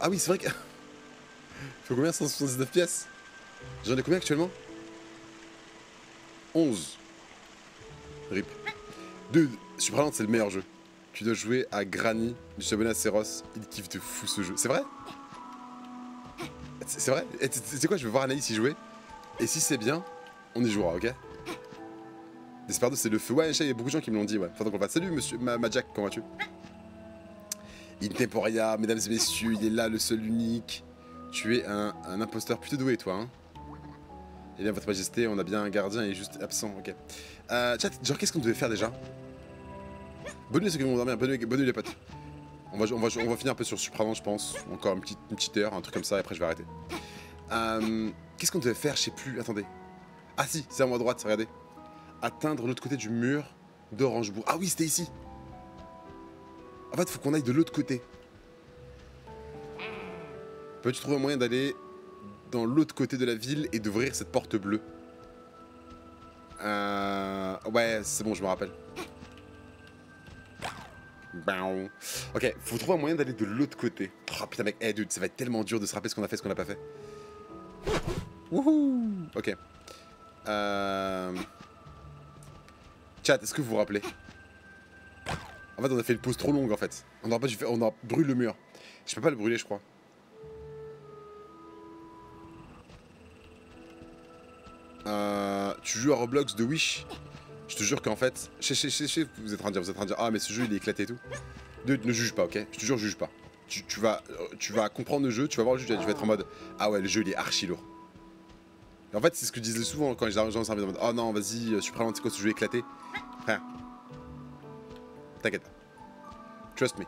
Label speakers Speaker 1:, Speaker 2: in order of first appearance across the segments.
Speaker 1: Ah oui, c'est vrai que... Faut combien 179 pièces? J'en ai combien actuellement? 11. RIP. Dude, Supraland c'est le meilleur jeu. Tu dois jouer à Granny du à Seros. Il kiffe de fou ce jeu. C'est vrai? C'est vrai? C'est quoi? Je veux voir Anaïs y jouer. Et si c'est bien, on y jouera, ok? Desperado, c'est le feu. Ouais, il y a beaucoup de gens qui me l'ont dit, ouais. Salut, monsieur, ma, Jack, comment vas-tu? Intemporia, mesdames et messieurs, il est là, le seul unique. Tu es un, imposteur plutôt doué, toi, hein Eh bien, votre majesté, on a bien un gardien, il est juste absent, ok. Euh, chat, genre, qu'est-ce qu'on devait faire déjà? Bonne nuit ceux qui vont dormir, bonne nuit, bonne nuit les potes. On va, on, va, on va finir un peu sur Supravan, je pense. Encore une petite, une petite heure, un truc comme ça, et après je vais arrêter. Euh, qu'est-ce qu'on devait faire Je sais plus, attendez. Ah si, c'est à moi droite, regardez atteindre l'autre côté du mur d'Orangebourg. Ah oui, c'était ici. En fait, il faut qu'on aille de l'autre côté. Peux-tu trouver un moyen d'aller dans l'autre côté de la ville et d'ouvrir cette porte bleue? Euh... Ouais, c'est bon, je me rappelle. Ok, faut trouver un moyen d'aller de l'autre côté. Oh putain mec, hey, dude, ça va être tellement dur de se rappeler ce qu'on a fait, ce qu'on n'a pas fait. Wouhou Ok. Euh... Chat, est-ce que vous vous rappelez? En fait, on a fait une pause trop longue en fait. On a, pas fait, on a brûlé le mur. Je peux pas le brûler, je crois. Euh, tu joues à Roblox de Wish? Je te jure qu'en fait, je sais, vous êtes en train de dire, vous êtes en train de dire, ah mais ce jeu il est éclaté et tout. Ne, ne juge pas, ok? Je te jure, juge pas. Tu, vas, tu vas comprendre le jeu, tu vas voir le jeu, tu vas être en mode, ah ouais, le jeu il est archi lourd. En fait, c'est ce que je disais souvent quand les gens en mode Oh non, vas-y, je suis prêt c'est quoi ce jeu éclaté? Frère. T'inquiète. Trust me.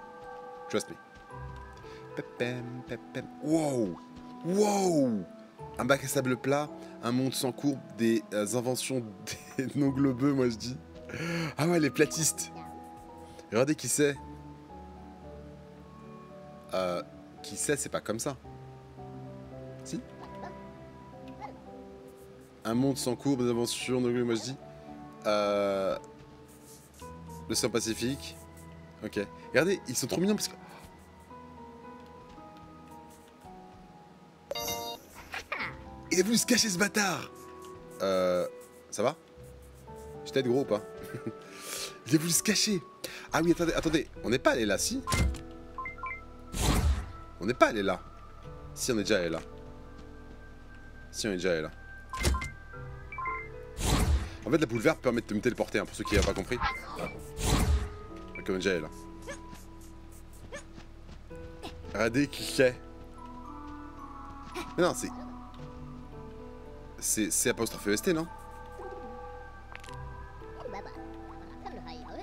Speaker 1: Trust me. Wow Wow Un bac à sable plat, un monde sans courbe, des euh, inventions des non-globeux, moi je dis. Ah ouais, les platistes Regardez qui c'est. Euh, qui c'est, c'est pas comme ça. Si un monde sans courbe, des aventures, moi je dis. Euh... L'océan Pacifique. Ok. Regardez, ils sont trop mignons parce que... Il a voulu se cacher ce bâtard Euh... Ça va? Je t'aide gros ou pas? Il a voulu se cacher Ah oui, attendez, attendez. On n'est pas allé là, si? On n'est pas allé là. Si, on est déjà allé là. Si, on est déjà allé là. En fait, la boule verte permet de me téléporter, hein, pour ceux qui n'ont pas compris. Comme là. Regardez qui c'est. Mais non, c'est... C'est apostrophe EST, non?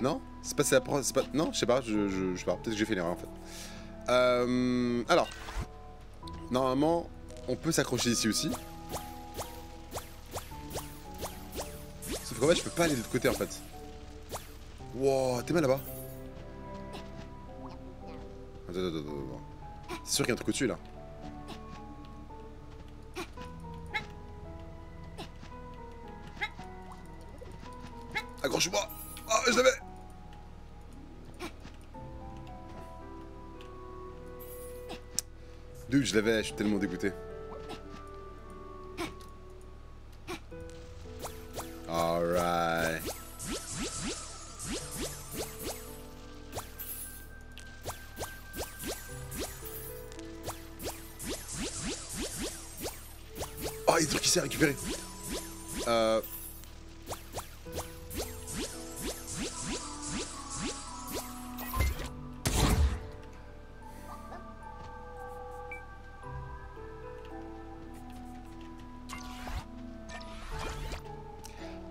Speaker 1: Non? C'est pas... C'est. Non, je sais pas, je, je, sais pas. Peut-être que j'ai fait une erreur, en fait. Euh, alors. Normalement, on peut s'accrocher ici aussi. En fait, je peux pas aller de l'autre côté en fait. Wow, t'es mal là-bas. C'est sûr qu'il y a un truc au-dessus là. Accroche-moi Ah, je l'avais Dude, je l'avais, je suis tellement dégoûté.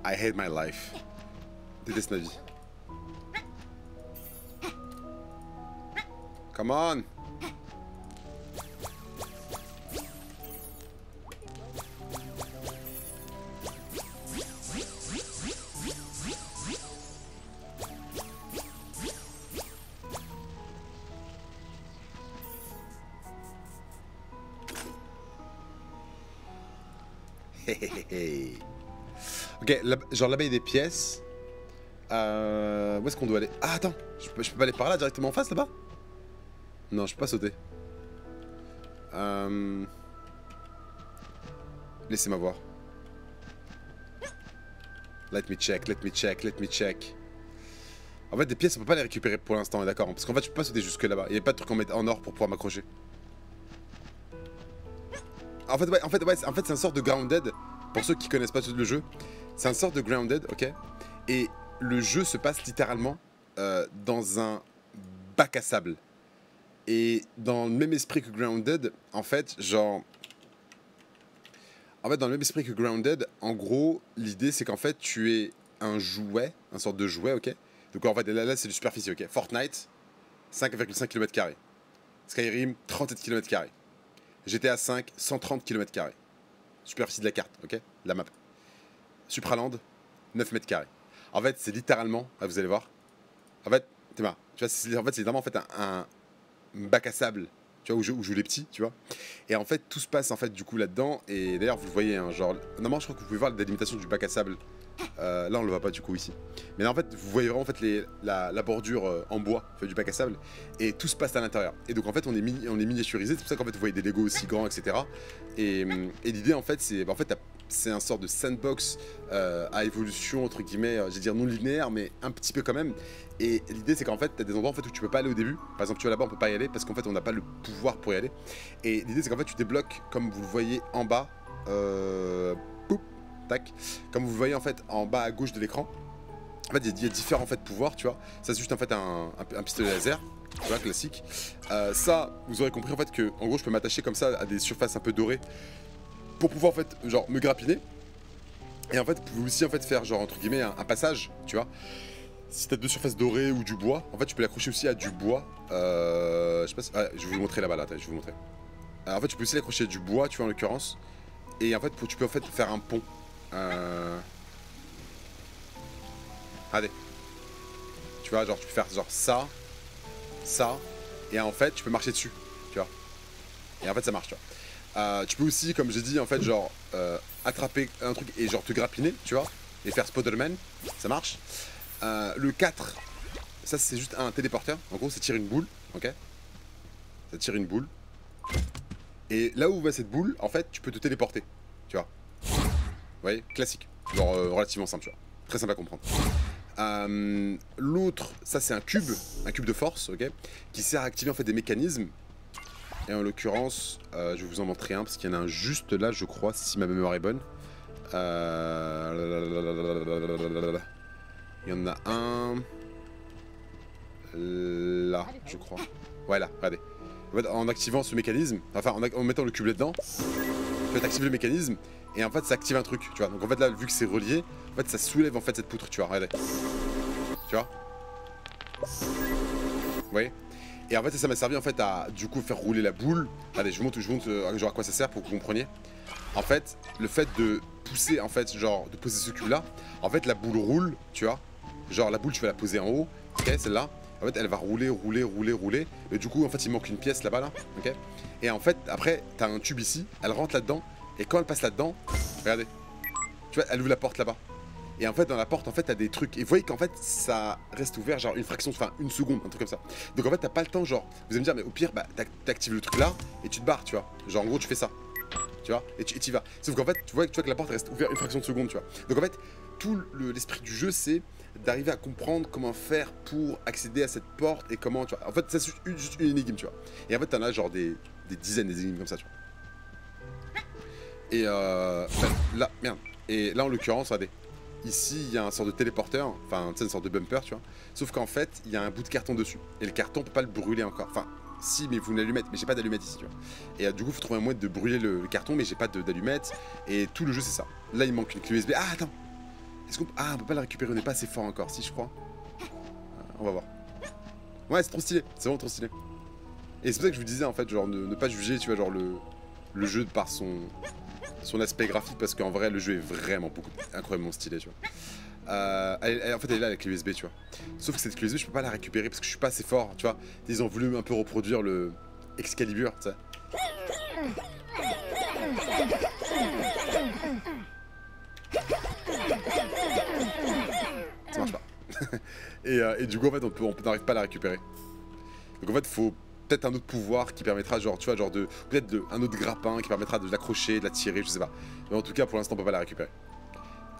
Speaker 1: I hate my life. Déteste ma vie. Come on! Genre là-bas il y a des pièces. Euh, où est-ce qu'on doit aller? Ah attends, je peux, pas aller par là directement en face là-bas? Non, je peux pas sauter. Euh... Laissez-moi voir. Let me check, let me check, let me check. En fait, des pièces, on peut pas les récupérer pour l'instant, d'accord Parce qu'en fait, je peux pas sauter jusque là-bas. Il n'y a pas de truc en, en or pour pouvoir m'accrocher. En fait, ouais, en fait, ouais, en fait c'est un sort de grounded. Pour ceux qui connaissent pas le jeu, c'est un sort de grounded, ok? Et le jeu se passe littéralement euh, dans un bac à sable. Et dans le même esprit que Grounded, en fait, genre. En fait, dans le même esprit que Grounded, en gros, l'idée c'est qu'en fait, tu es un jouet, un sorte de jouet, ok? Donc en fait, là, c'est du superficie, ok? Fortnite, 5,5 km. Skyrim, 37 km. GTA 5, 130 km. Superficie de la carte, ok? La map. Supraland, 9 mètres carrés. En fait, c'est littéralement, ah, vous allez voir. En fait, tu vois, c'est en fait, c'est vraiment en fait un, bac à sable, tu vois, où, jouent les petits, tu vois. Et en fait, tout se passe en fait du coup là-dedans. Et d'ailleurs, vous voyez, hein, genre, normalement, je crois que vous pouvez voir la délimitation du bac à sable. Euh, là, on le voit pas du coup ici. Mais là, en fait, vous voyez vraiment en fait la, bordure euh, en bois du bac à sable et tout se passe à l'intérieur. Et donc en fait, on est, miniaturisé. C'est pour ça qu'en fait, vous voyez des Lego aussi grands, etc. Et, et l'idée en fait, c'est, bah, en fait, c'est un sort de sandbox euh, à évolution entre guillemets, je vais dire non linéaire, mais un petit peu quand même. Et l'idée, c'est qu'en fait, tu as des endroits en fait, où tu peux pas aller au début. Par exemple, tu vois là-bas, on peut pas y aller parce qu'en fait, on n'a pas le pouvoir pour y aller. Et l'idée, c'est qu'en fait, tu débloques, comme vous le voyez en bas, euh, tac, comme vous voyez en fait en bas à gauche de l'écran. En fait, il y, a différents en fait, pouvoirs, tu vois. Ça, c'est juste en fait un, pistolet laser, tu classique. Euh, ça, vous aurez compris en fait que, en gros, je peux m'attacher comme ça à des surfaces un peu dorées pour pouvoir en fait, genre, me grappiner. Et en fait, vous pouvez aussi en fait faire genre entre guillemets un passage, tu vois si t'as deux surfaces dorées ou du bois, en fait, tu peux l'accrocher aussi à du bois. Euh, je sais pas si... ah, je vais vous montrer là-bas, là, je vais vous montrer. en fait, tu peux aussi l'accrocher à du bois, tu vois, en l'occurrence. Et en fait, tu peux en fait faire un pont. Euh... Regardez. Tu vois, genre, tu peux faire genre ça, ça, et en fait, tu peux marcher dessus, tu vois. Et en fait, ça marche, tu vois. Euh, tu peux aussi, comme j'ai dit, en fait, genre, euh, attraper un truc et genre te grappiner, tu vois, et faire Spiderman, ça marche. Euh, le 4, ça c'est juste un téléporteur. En gros, ça tire une boule, ok? Ça tire une boule. Et là où va cette boule, en fait, tu peux te téléporter. Tu vois Vous voyez? Classique. Genre relativement simple, tu vois. Très simple à comprendre. L'autre, ça c'est un cube, un cube de force, ok? Qui sert à activer en fait des mécanismes. Et en l'occurrence, je vais vous en montrer un parce qu'il y en a un juste là, je crois, si ma mémoire est bonne. Euh... Il y en a un... Là, je crois. Ouais, là, regardez. En, fait, en activant ce mécanisme, enfin en, mettant le cube là-dedans, tu vas activer le mécanisme et en fait ça active un truc, tu vois. Donc en fait là, vu que c'est relié, en fait ça soulève en fait cette poutre, tu vois, regardez. Tu vois? Vous voyez? Et en fait ça m'a servi en fait à du coup faire rouler la boule. Allez, je vous montre, je vous montre euh, genre à quoi ça sert pour que vous compreniez. En fait, le fait de pousser en fait, genre de poser ce cube là, en fait la boule roule, tu vois. Genre la boule, tu vas la poser en haut, ok, celle-là. En fait, elle va rouler, rouler, rouler, rouler. Et du coup, en fait, il manque une pièce là-bas, là, ok. Et en fait, après, t'as un tube ici, elle rentre là-dedans. Et quand elle passe là-dedans, regardez, tu vois, elle ouvre la porte là-bas. Et en fait, dans la porte, en fait, t'as des trucs. Et vous voyez qu'en fait, ça reste ouvert, genre une fraction, enfin une seconde, un truc comme ça. Donc en fait, t'as pas le temps, genre, vous allez me dire, mais au pire, bah, t'actives le truc là et tu te barres, tu vois. Genre, en gros, tu fais ça. Tu vois, et tu y vas. Sauf qu'en fait, tu vois, que la porte reste ouverte une fraction de seconde, tu vois. Donc en fait, tout l'esprit du jeu, c'est d'arriver à comprendre comment faire pour accéder à cette porte et comment, tu vois. En fait, c'est juste une, énigme, tu vois. Et en fait, t'en as genre des, dizaines d'énigmes comme ça, tu vois. Et euh, là, merde. Et là, en l'occurrence, regardez. Ici, il y a un sort de téléporteur, enfin, une sorte de bumper, tu vois. Sauf qu'en fait, il y a un bout de carton dessus. Et le carton, on peut pas le brûler encore. Enfin, si, mais vous l'allumette. Mais j'ai pas d'allumette ici, tu vois. Et euh, du coup, faut trouver un moyen de brûler le, carton, mais j'ai pas d'allumette. Et tout le jeu, c'est ça. Là, il manque une clé USB. Ah, attends est-ce qu'on... Ah, on peut pas la récupérer, on n'est pas assez fort encore, si je crois. Euh, on va voir. Ouais, c'est trop stylé, c'est vraiment trop stylé. Et c'est pour ça que je vous disais, en fait, genre, ne, pas juger, tu vois, genre, le, le jeu par son, son aspect graphique, parce qu'en vrai, le jeu est vraiment beaucoup, incroyablement stylé, tu vois. Euh, en fait, elle est là, la clé USB, tu vois. Sauf que cette clé USB, je peux pas la récupérer parce que je suis pas assez fort, tu vois. Ils ont voulu un peu reproduire le Excalibur, tu sais. Ça marche pas. et, euh, et, du coup, en fait, on n'arrive pas à la récupérer. Donc en fait, faut peut-être un autre pouvoir qui permettra, genre, tu vois, genre de. Peut-être de, un autre grappin qui permettra de l'accrocher, de la tirer, je sais pas. Mais en tout cas, pour l'instant, on peut pas la récupérer.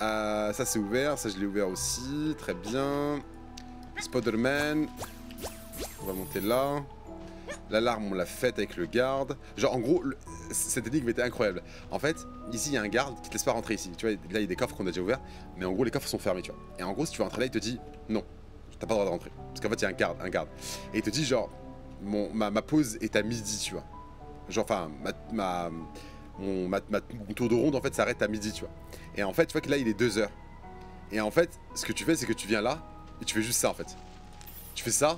Speaker 1: Euh, ça, c'est ouvert. Ça, je l'ai ouvert aussi. Très bien. Spider-Man. On va monter là. L'alarme, on l'a faite avec le garde. Genre, en gros, cette énigme était incroyable. En fait, ici, il y a un garde qui te laisse pas rentrer ici. Tu vois, là, il y a des coffres qu'on a déjà ouverts. Mais en gros, les coffres sont fermés, tu vois. Et en gros, si tu veux rentrer là, il te dit non. T'as pas le droit de rentrer. Parce qu'en fait, il y a un garde, un garde. Et il te dit, genre, ma, pause est à midi, tu vois. Genre, enfin, ma, mon, tour de ronde, en fait, s'arrête à midi, tu vois. Et en fait, tu vois que là, il est 2 heures. Et en fait, ce que tu fais, c'est que tu viens là, et tu fais juste ça, en fait. Tu fais ça,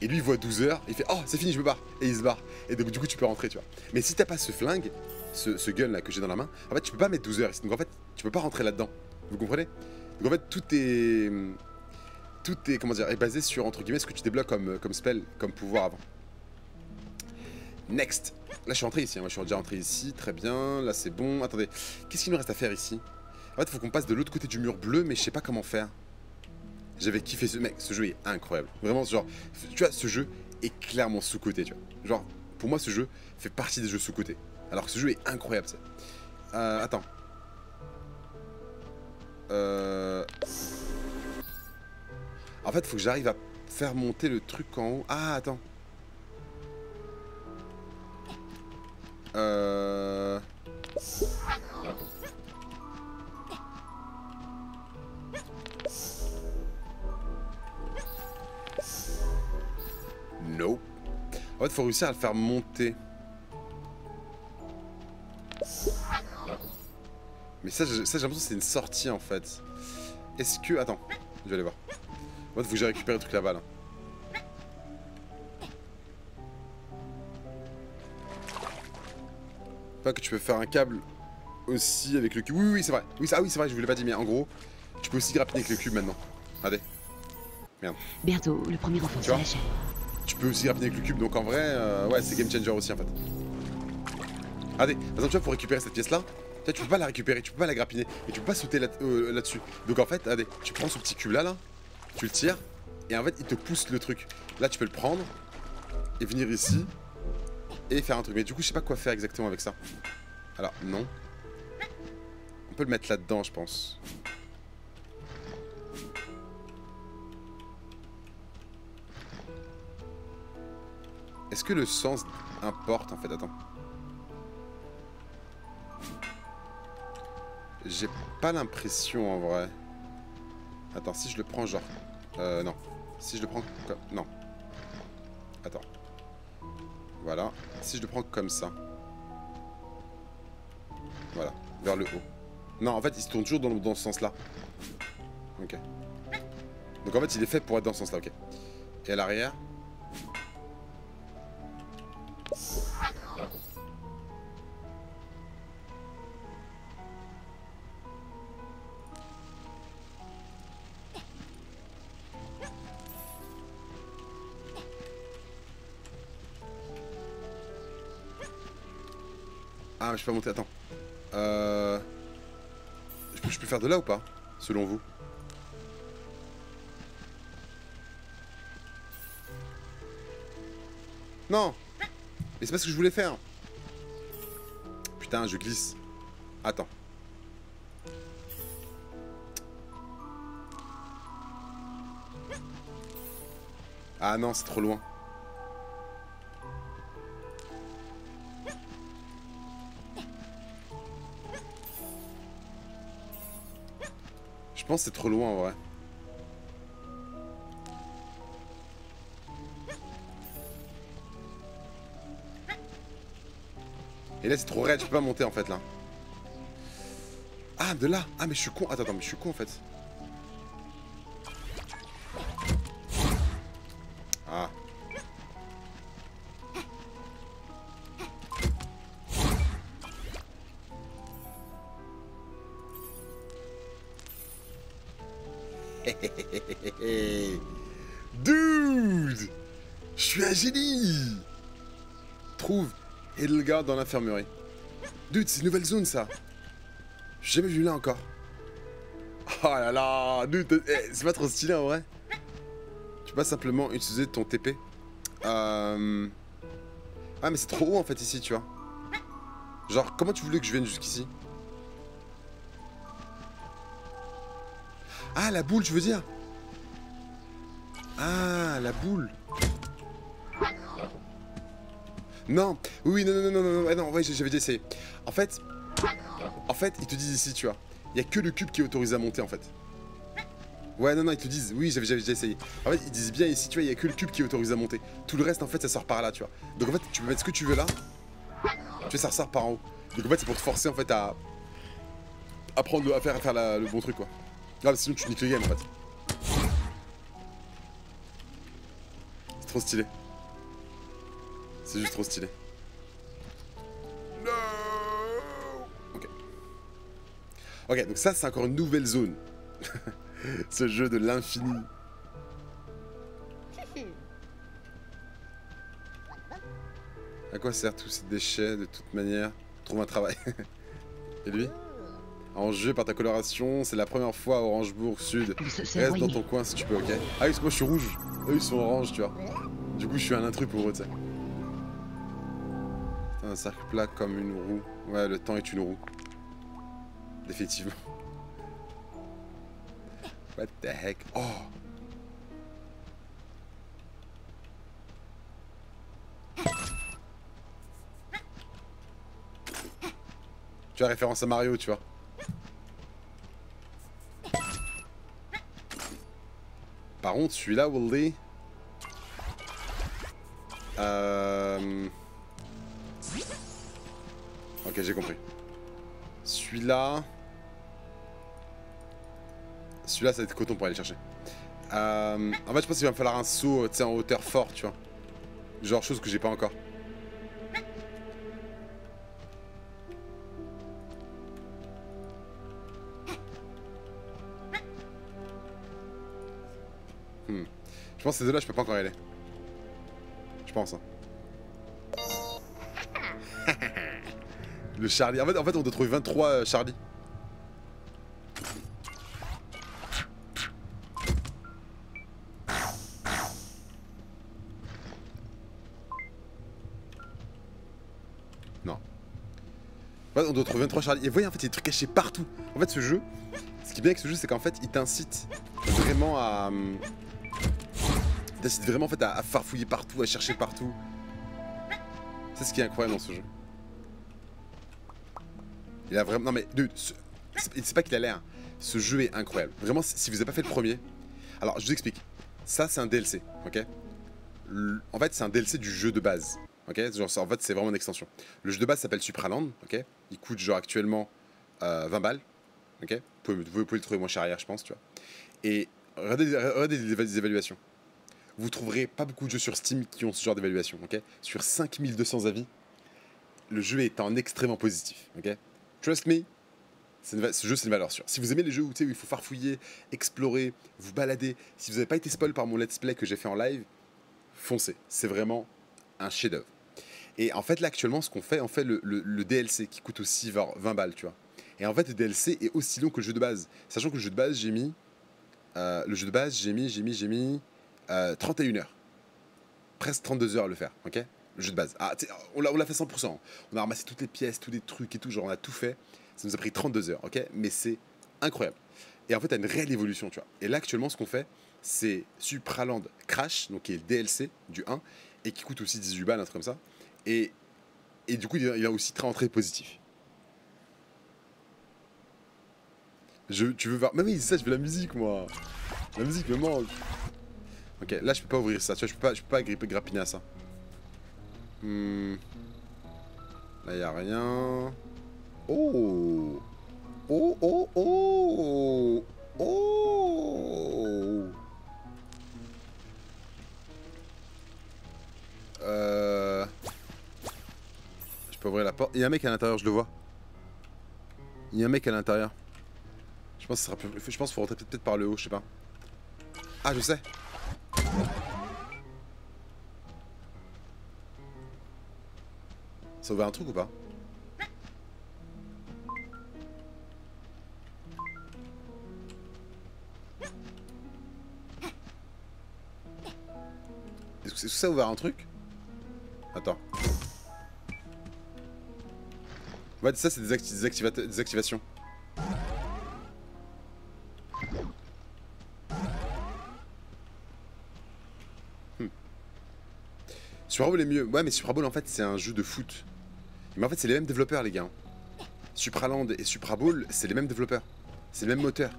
Speaker 1: et lui, il voit 12 heures, il fait Oh, c'est fini, je me barre. Et il se barre. Et du coup, tu peux rentrer, tu vois. Mais si t'as pas ce flingue, ce, gun là que j'ai dans la main, en fait, tu peux pas mettre 12 heures. Donc, en fait, tu peux pas rentrer là-dedans. Vous comprenez? Donc, en fait, tout est. Tout est, comment dire, est basé sur, entre guillemets, ce que tu débloques comme, comme spell, comme pouvoir avant. Next. Là, je suis rentré ici. Hein. Moi, je suis déjà rentré ici. Très bien. Là, c'est bon. Attendez. Qu'est-ce qu'il nous reste à faire ici? En fait, faut qu'on passe de l'autre côté du mur bleu, mais je sais pas comment faire. J'avais kiffé ce mec, ce jeu est incroyable. Vraiment, genre, tu vois, ce jeu est clairement sous-côté, tu vois. Genre, pour moi, ce jeu fait partie des jeux sous-côté. Alors que ce jeu est incroyable. Euh, attends. Euh... En fait, faut que j'arrive à faire monter le truc en haut. Ah, attends. Euh... Nope. En fait, faut réussir à le faire monter. Mais ça, j'ai l'impression que c'est une sortie, en fait. Est-ce que... Attends, je vais aller voir. En fait, faut que j'ai récupéré le truc là-bas, là. Pas que tu peux faire un câble aussi avec le cube. Oui, oui, c'est vrai. Oui, ça, oui, c'est vrai, je vous l'ai pas dit, mais en gros, tu peux aussi grappiner avec le cube maintenant. Regardez.
Speaker 2: Merde. Bientôt, le premier enfant la chaîne
Speaker 1: tu peux aussi rapiner avec le cube, donc en vrai, euh, ouais, c'est game changer aussi en fait. Regardez, par exemple, tu vois, pour récupérer cette pièce là, tu, tu peux pas la récupérer, tu peux pas la grappiner, et tu peux pas sauter euh, là-dessus. donc en fait, regardez, tu prends ce petit cube là, là, tu le tires, et en fait, il te pousse le truc. Là, tu peux le prendre, et venir ici, et faire un truc. Mais du coup, je sais pas quoi faire exactement avec ça. Alors, non. On peut le mettre là-dedans, je pense. Est-ce que le sens importe en fait? Attends. J'ai pas l'impression en vrai. Attends, si je le prends genre... Euh, non. Si je le prends comme... Non. Attends. Voilà. Si je le prends comme ça. Voilà. Vers le haut. Non, en fait, il se tourne toujours dans, dans ce sens-là. Ok. Donc en fait, il est fait pour être dans ce sens-là, ok. Et à l'arrière? Je peux monter, attends. Euh... Je peux, je peux faire de là ou pas Selon vous? Non Mais c'est pas ce que je voulais faire Putain, je glisse. Attends. Ah non, c'est trop loin. Pense que c'est trop loin en vrai. Et là c'est trop raide, je peux pas monter en fait là. Ah de là Ah mais je suis con. Attends, attends, mais je suis con en fait. Dude, c'est une nouvelle zone ça J'ai jamais vu là encore. Oh là là Dude, eh, c'est pas trop stylé en vrai Tu peux pas simplement utiliser ton TP. Euh... Ah, mais c'est trop haut en fait ici, tu vois. Genre, comment tu voulais que je vienne jusqu'ici? Ah, la boule, je veux dire? Ah, la boule Non Oui, non, non, non, non, non, ah, non, ouais, j'avais déjà essayé. En fait, en fait, ils te disent ici, tu vois, il y a que le cube qui est autorisé à monter, en fait. Ouais, non, non, ils te disent, oui, j'avais déjà essayé. En fait, ils disent bien ici, tu vois, il y a que le cube qui est autorisé à monter. Tout le reste, en fait, ça sort par là, tu vois. Donc, en fait, tu peux mettre ce que tu veux là. Tu vois, ça ressort par en haut. Donc, en fait, c'est pour te forcer, en fait, à. à prendre, à faire, à faire le bon truc, quoi. Ah, sinon, tu niques le game, en fait. C'est trop stylé. C'est juste trop stylé. Ok. Ok, donc ça, c'est encore une nouvelle zone. Ce jeu de l'infini. À quoi servent tous ces déchets de toute manière? Trouve un travail. Et lui? En jeu par ta coloration, c'est la première fois à Orangebourg Sud. Reste dans ton coin si tu peux, ok? Ah oui, parce que moi je suis rouge. Eux ils sont orange, tu vois. Du coup, je suis un intrus pour eux, tu sais. Un cercle plat comme une roue. Ouais, le temps est une roue. Effectivement. What the heck? Oh! Tu as référence à Mario, tu vois. Par contre, celui-là, Willy. Euh... Ok, j'ai compris. Celui-là... Celui-là, ça va être coton pour aller le chercher. Euh... En fait, je pense qu'il va me falloir un saut en hauteur fort, tu vois. Genre chose que j'ai pas encore. Hmm. Je pense que ces deux-là, je peux pas encore y aller. Je pense. Hein. Le Charlie. En fait, en fait, on doit trouver 23 euh, Charlie. Non. En fait, on doit trouver 23 Charlie. Et vous voyez, en fait, il y a des trucs cachés partout. En fait, ce jeu, ce qui est bien avec ce jeu, c'est qu'en fait, il t'incite vraiment à... Hum, il t'incite vraiment à, à farfouiller partout, à chercher partout. C'est ce qui est incroyable dans ce jeu. Il a vraiment. Non mais, dude, c'est pas qu'il a l'air. Ce jeu est incroyable. Vraiment, si vous n'avez pas fait le premier. Alors, je vous explique. Ça, c'est un DLC, ok? En fait, c'est un DLC du jeu de base. Ok? En fait, c'est vraiment une extension. Le jeu de base s'appelle Supraland, ok? Il coûte genre actuellement 20 euh, balles. Ok? Vous pouvez, le trouver moins cher ailleurs, je pense, tu vois. Et regardez, regardez les évaluations. Vous trouverez pas beaucoup de jeux sur Steam qui ont ce genre d'évaluation, ok? Sur 5200 avis, le jeu est en extrêmement positif, ok? Trust me, ce jeu c'est une valeur sûre. Si vous aimez les jeux où, où il faut farfouiller, explorer, vous balader, si vous n'avez pas été spoil par mon let's play que j'ai fait en live, foncez. C'est vraiment un chef-d'œuvre. Et en fait, là actuellement, ce qu'on fait, en fait, le, DLC qui coûte aussi 20 balles, tu vois. Et en fait, le DLC est aussi long que le jeu de base. Sachant que le jeu de base, j'ai mis. Euh, le jeu de base, j'ai mis, j'ai mis, j'ai mis 31 euh, heures. Presque 32 heures à le faire, ok? Jeu de base. Ah, on l'a fait 100%. On a ramassé toutes les pièces, tous les trucs et tout, genre on a tout fait. Ça nous a pris 32 heures, ok? Mais c'est incroyable. Et en fait, t'as une réelle évolution, tu vois. Et là, actuellement, ce qu'on fait, c'est Supraland Crash, donc qui est DLC du 1, et qui coûte aussi 18 balles, un truc comme ça. Et, et du coup, il a aussi très entré positif. Je, tu veux voir? Mais oui, ça, je veux la musique, moi. La musique me manque. Ok, là, je peux pas ouvrir ça, tu vois, je peux pas, je peux pas gripper, grappiner à ça. Hmm. Là, il a rien. Oh Oh, oh, oh Oh Euh... Je peux ouvrir la porte. Il y a un mec à l'intérieur, je le vois. Il y a un mec à l'intérieur. Je pense sera Je pense qu'il faut rentrer peut-être par le haut, je sais pas. Ah, je sais. Ça ouvert un truc ou pas Est-ce que ça ouvert un truc Attends. Ouais, ça, c'est des, des activations. Hmm. Super Bowl est mieux. Ouais, mais Super Bowl, en fait, c'est un jeu de foot. Mais en fait, c'est les mêmes développeurs, les gars. Supraland et Supra Bowl, c'est les mêmes développeurs. C'est le même moteur.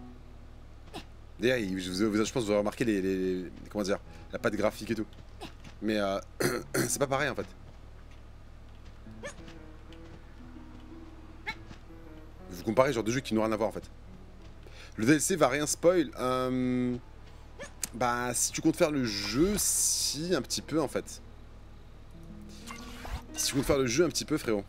Speaker 1: D'ailleurs, je, je, pense que vous avez remarqué les, comment dire, la patte graphique et tout. Mais euh, c'est pas pareil en fait. Vous comparez genre de jeux qui n'ont rien à voir en fait. Le DLC va rien spoil. Euh, bah, si tu comptes faire le jeu, si, un petit peu en fait. Si tu comptes faire le jeu un petit peu, frérot.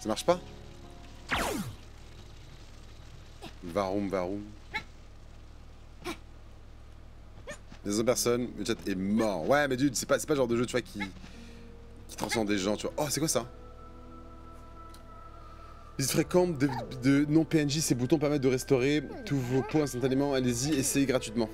Speaker 1: Ça marche pas? Varum, varum. Des personnes, le chat est mort. Ouais, mais dude, c'est pas, pas le genre de jeu, tu vois, qui, qui transcende des gens, tu vois. Oh, c'est quoi ça? Visite fréquente de, de non-PNJ, ces boutons permettent de restaurer tous vos points instantanément. Allez-y, essayez gratuitement.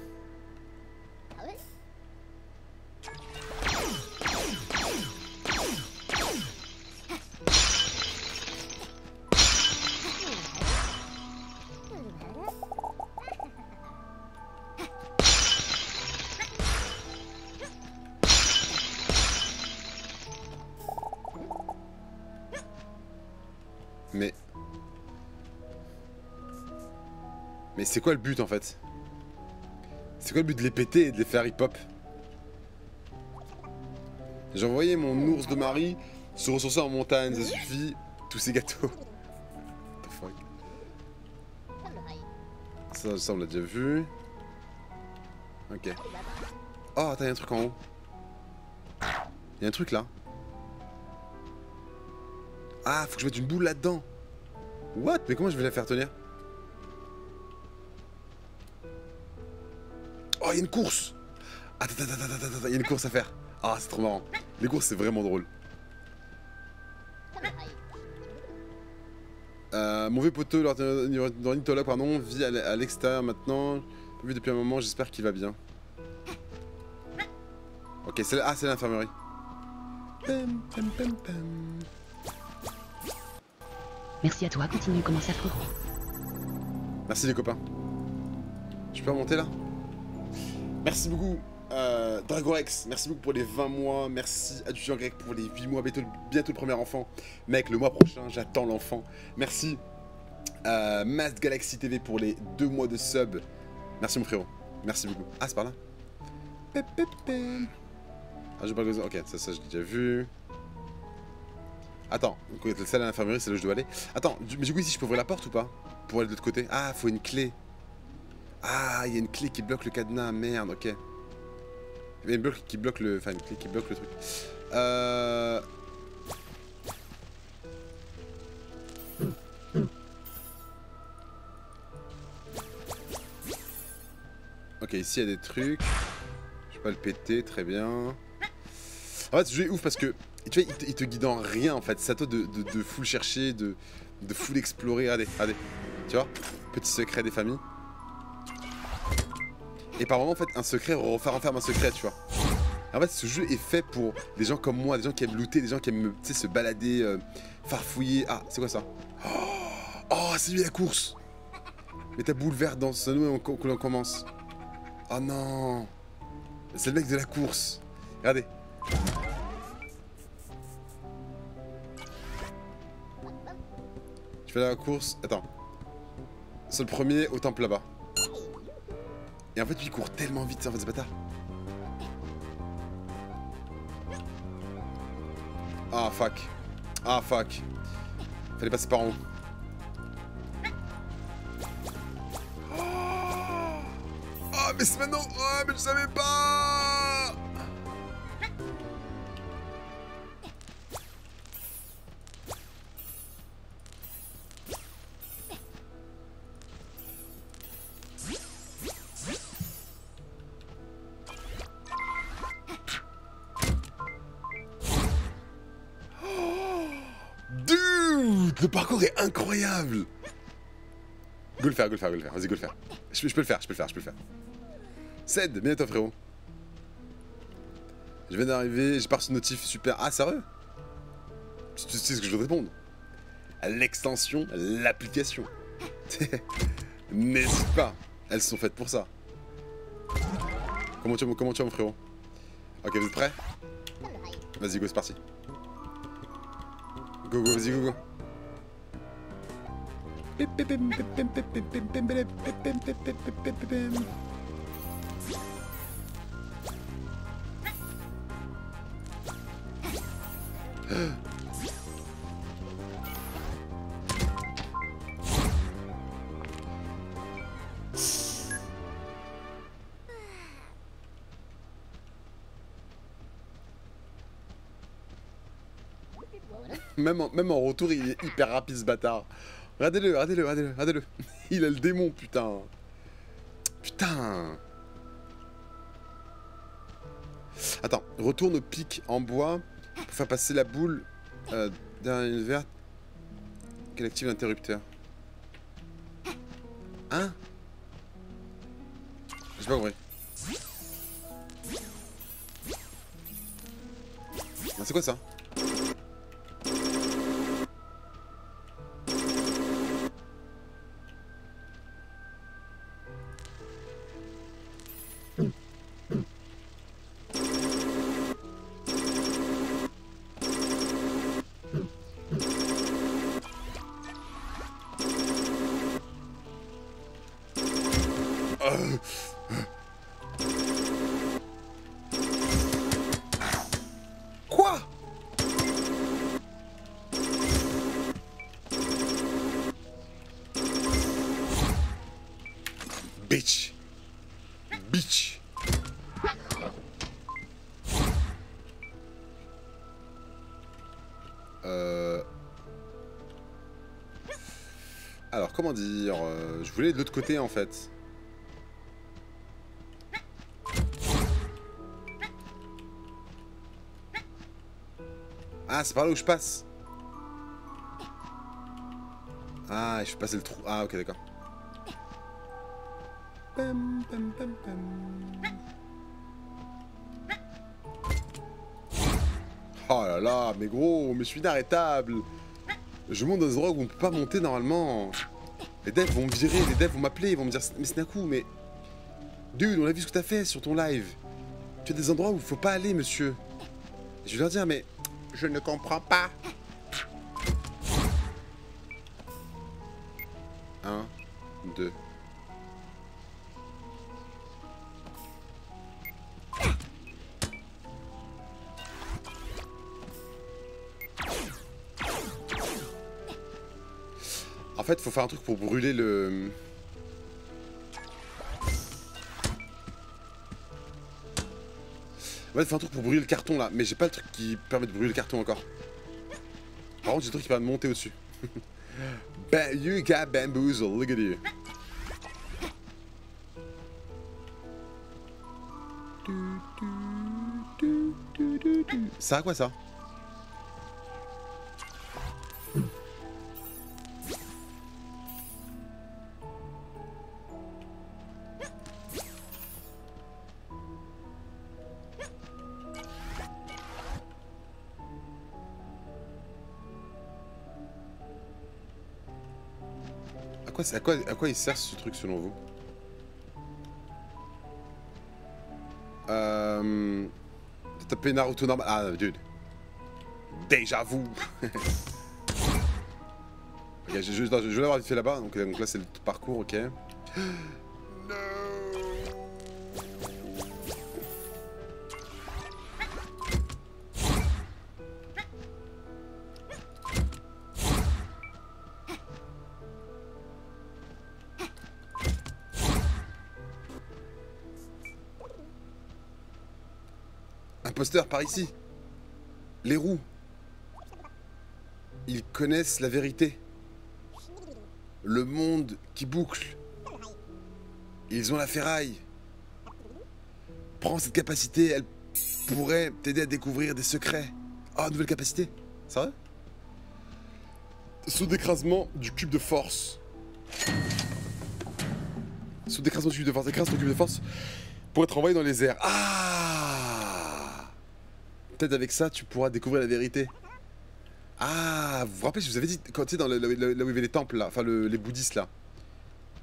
Speaker 1: C'est quoi le but en fait? C'est quoi le but de les péter et de les faire hip-hop? J'ai envoyé mon ours de mari se ressourcer en montagne, ça suffit. Tous ces gâteaux. Ça, ça, on l'a déjà vu. Ok. Oh, attends, un truc en haut. Y'a un truc là. Ah, faut que je mette une boule là-dedans. What? Mais comment je vais la faire tenir? Oh, il y a une course Attends, attends, attends, attends, il y a une course à faire. Ah, c'est trop marrant. Les courses, c'est vraiment drôle. Euh, mon vieux poteau, l'ornithologue, pardon, vit à l'extérieur maintenant. Vu depuis un moment, j'espère qu'il va bien. Ok, c'est ah, c'est l'infirmerie.
Speaker 2: Merci à toi, continue, comment ça
Speaker 1: Merci les copains. Je peux remonter là? Merci beaucoup, euh, Dragorex. Merci beaucoup pour les 20 mois. Merci à Adjudant Grec pour les 8 mois. Bientôt, bientôt le premier enfant. Mec, le mois prochain, j'attends l'enfant. Merci. Euh, Mast Galaxy TV pour les 2 mois de sub. Merci mon frérot. Merci beaucoup. Ah, c'est par là Ah, je pas Ok, ça, ça, je l'ai déjà vu. Attends, celle à l'infirmerie, c'est là où je dois aller. Attends, mais du coup, ici, je peux ouvrir la porte ou pas? Pour aller de l'autre côté? Ah, faut une clé. Ah, il y a une clé qui bloque le cadenas, merde, ok. Il y a une qui bloque le... Enfin, une clé qui bloque le truc. Euh... Ok, ici il y a des trucs. Je vais pas le péter, très bien. En fait, ce jeu est ouf parce que, tu vois, il te, guide en rien en fait. C'est à toi de, full chercher, de, de full explorer. Regardez, regardez. Tu vois? Petit secret des familles. Et par moment, en fait, un secret refaire enferme un secret, tu vois. En fait, ce jeu est fait pour des gens comme moi, des gens qui aiment looter, des gens qui aiment se balader, euh, farfouiller. Ah, c'est quoi ça? Oh, c'est lui la course Mets ta boule verte dans ce nous et on, commence. Oh non C'est le mec de la course. Regardez. Je fais la course. Attends. C'est le premier au temple là-bas. Et en fait, il court tellement vite, en fait, ce bâtard. Ah, fuck. Ah, fuck. Fallait passer par en haut. Oh, mais c'est maintenant Oh, mais je savais pas incroyable Go le faire, go le faire, go le faire. Vas-y, go le faire. Je, peux le faire, je peux le faire, je peux le faire. Ced, bien toi frérot. Je viens d'arriver, j'ai pas reçu notif super. Ah, sérieux? Tu, tu sais ce que je veux te répondre? L'extension, l'application. N'hésite pas, elles sont faites pour ça. Comment tu vas, comment tu vas mon frérot? Ok, vous êtes prêts? Vas-y, go, c'est parti. Go, go, vas-y, go, go. Même en, même en retour, il est hyper rapide ce bâtard. Regardez-le, regardez-le, regardez-le, regardez-le. Il a le démon, putain. Putain. Attends, retourne au pic en bois pour faire passer la boule euh, derrière une verte qu'elle active l'interrupteur. Hein? J'ai pas compris. Ah, C'est quoi ça? Comment dire euh, Je voulais de l'autre côté, en fait. Ah, c'est par là où je passe. Ah, je suis passé le trou. Ah, ok, d'accord. Oh là là, mais gros, mais je suis inarrêtable. Je monte dans des endroits où on peut pas monter normalement. Les devs vont me virer, les devs vont m'appeler, ils vont me dire Mais Snaku, mais. Dude, on a vu ce que t'as fait sur ton live. Tu as des endroits où il faut pas aller, monsieur. Je vais leur dire Mais je ne comprends pas. Un, deux. Fait, faut faire un truc pour brûler le... Ouais, faut un truc pour brûler le carton là, mais j'ai pas le truc qui permet de brûler le carton encore. Par contre, j'ai le truc qui permet de monter au-dessus. ba you got bamboozled, look at you. Ça à quoi ça? À, quoi, à quoi il sert ce truc selon vous Euh... T'as tapé Naruto normal... Ah, dude. Déjà vous je, je, je, je vais l'avoir fait là-bas, donc, donc là c'est le parcours, ok. Imposteur par ici. Les roues. Ils connaissent la vérité. Le monde qui boucle. Ils ont la ferraille. Prends cette capacité, elle pourrait t'aider à découvrir des secrets. Oh, nouvelle capacité Sérieux Saut d'écrasement du cube de force. Saut d'écrasement du cube de force. Écrase ton cube de force pour être envoyé dans les airs. Ah Peut-être avec ça, tu pourras découvrir la vérité. Ah, vous vous rappelez, je vous avais dit, quand tu sais, dans le, là où il y avait les temples, là, enfin le- les bouddhistes, là,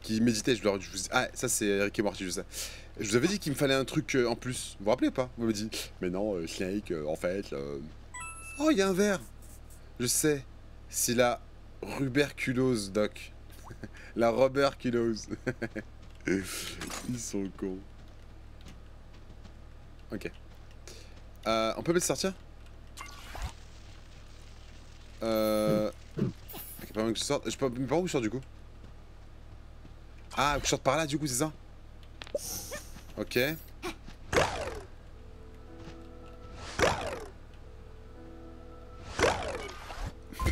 Speaker 1: qui méditaient, je leur je vous- Ah, ça c'est Eric et Morty, je sais. Je vous avais dit qu'il me fallait un truc euh, en plus. Vous vous rappelez pas? Vous dit, mais non, euh, Snake, euh, en fait... euh, Oh, il y a un verre Je sais, c'est la ruberculose, Doc. la ruberculose. Ils sont cons. Ok. Euh, on peut peut-être sortir? Euh... Ok, pas mal que je sorte. Je peux... Mais par où je sors du coup? Ah, je sorte par là du coup, c'est ça? Ok.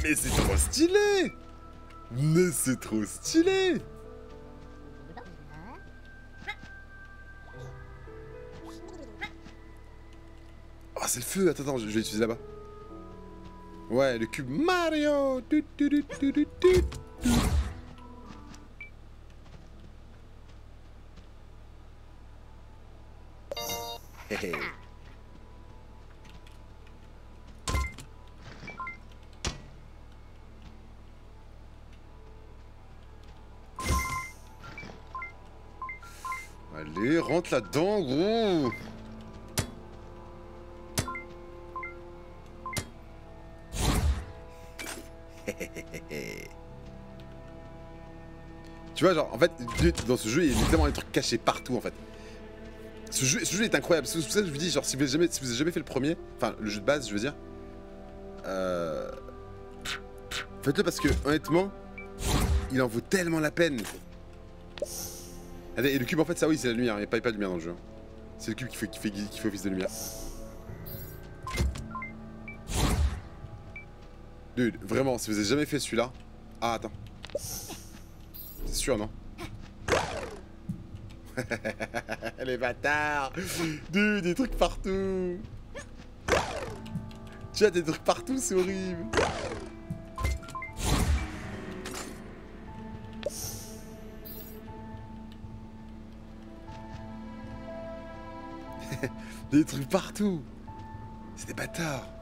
Speaker 1: Mais c'est trop stylé! Mais c'est trop stylé Ah, c'est le feu Attends, je vais l'utiliser là-bas. Ouais, le cube Mario tu. Hé hé. Allez, rentre là-dedans, gros Tu vois, genre, en fait, dans ce jeu, il y a tellement des trucs cachés partout, en fait. Ce jeu, est incroyable. C'est pour ça que je vous dis, genre, si vous avez jamais, si vous avez jamais fait le premier, enfin, le jeu de base, je veux dire, euh... faites-le parce que, honnêtement, il en vaut tellement la peine. Et le cube, en fait, ça, oui, c'est la lumière. Il n'y a pas, de lumière dans le jeu. C'est le cube qui fait office de lumière. Dude, vraiment, si vous avez jamais fait celui-là... Ah, attends. C'est sûr, non? Les bâtards! Dude, des trucs partout! Tu as des trucs partout, c'est horrible! Des trucs partout! C'est des bâtards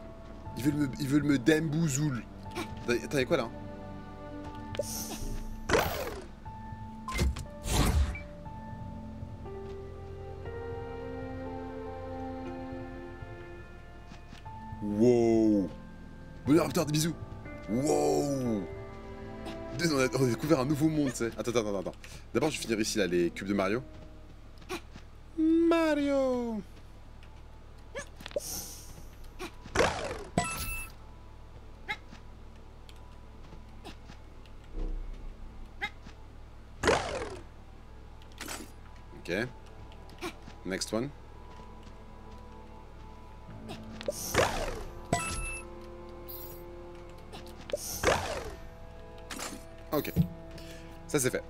Speaker 1: Ils veulent me, ils veulent me dembouzoul quoi là Wow Bonheur putain, des bisous Wow Dude, on a, on a découvert un nouveau monde, tu sais. Attends, attends, attends, attends. D'abord, je vais finir ici, là, les cubes de Mario. Mario Ok. Next one. Ok. Ça c'est fait.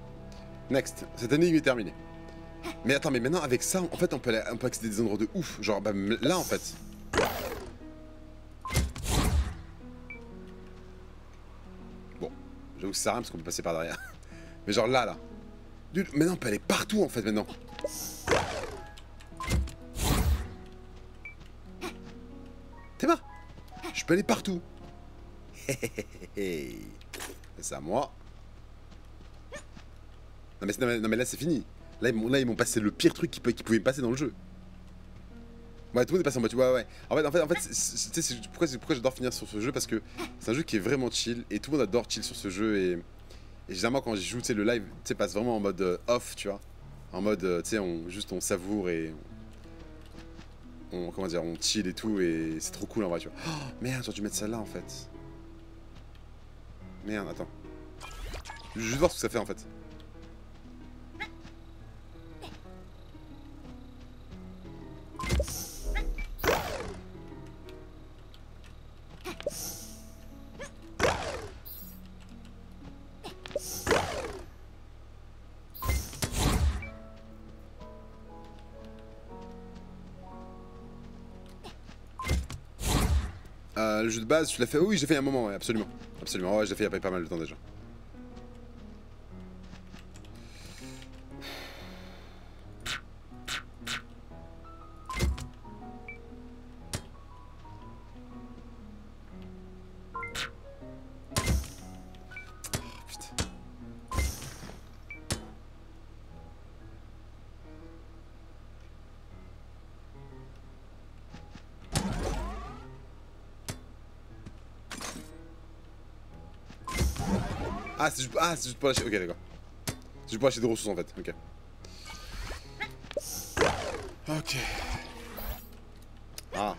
Speaker 1: Next. Cette énigme est terminée. Mais attends, mais maintenant avec ça, en fait, on peut, on peut accéder à des endroits de ouf. Genre, bah, là en fait. Bon, j'avoue que ça sert rien parce qu'on peut passer par derrière. Mais genre là, là. Dude, maintenant on peut aller partout en fait maintenant. T'es bas Je peux aller partout. C'est à moi. Non mais, non, mais- non, mais là c'est fini. Là ils m'ont passé le pire truc qui, pouvait passer dans le jeu. Ouais, tout le monde est passé en mode, ouais, ouais. En fait, en fait, en fait tu sais, pourquoi j'adore finir sur ce jeu Parce que c'est un jeu qui est vraiment chill et tout le monde adore chill sur ce jeu. Et, et généralement, quand j'y joue, le live tu passe vraiment en mode euh, off, tu vois. En mode, euh, tu sais, on, juste on savoure et. On, comment dire, on chill et tout. Et c'est trop cool en vrai, tu vois. Oh merde, j'aurais dû mettre ça là en fait. Merde, attends. Je veux juste voir ce que ça fait en fait. De base, tu l'as fait Oui, j'ai fait un moment, ouais, absolument. Absolument, ouais, je l'ai fait il y a pas mal de temps déjà. Ah, c'est juste, ah, juste pour lâcher. Ok, d'accord. C'est juste pour lâcher des ressources en fait. Ok. Ok. Ah.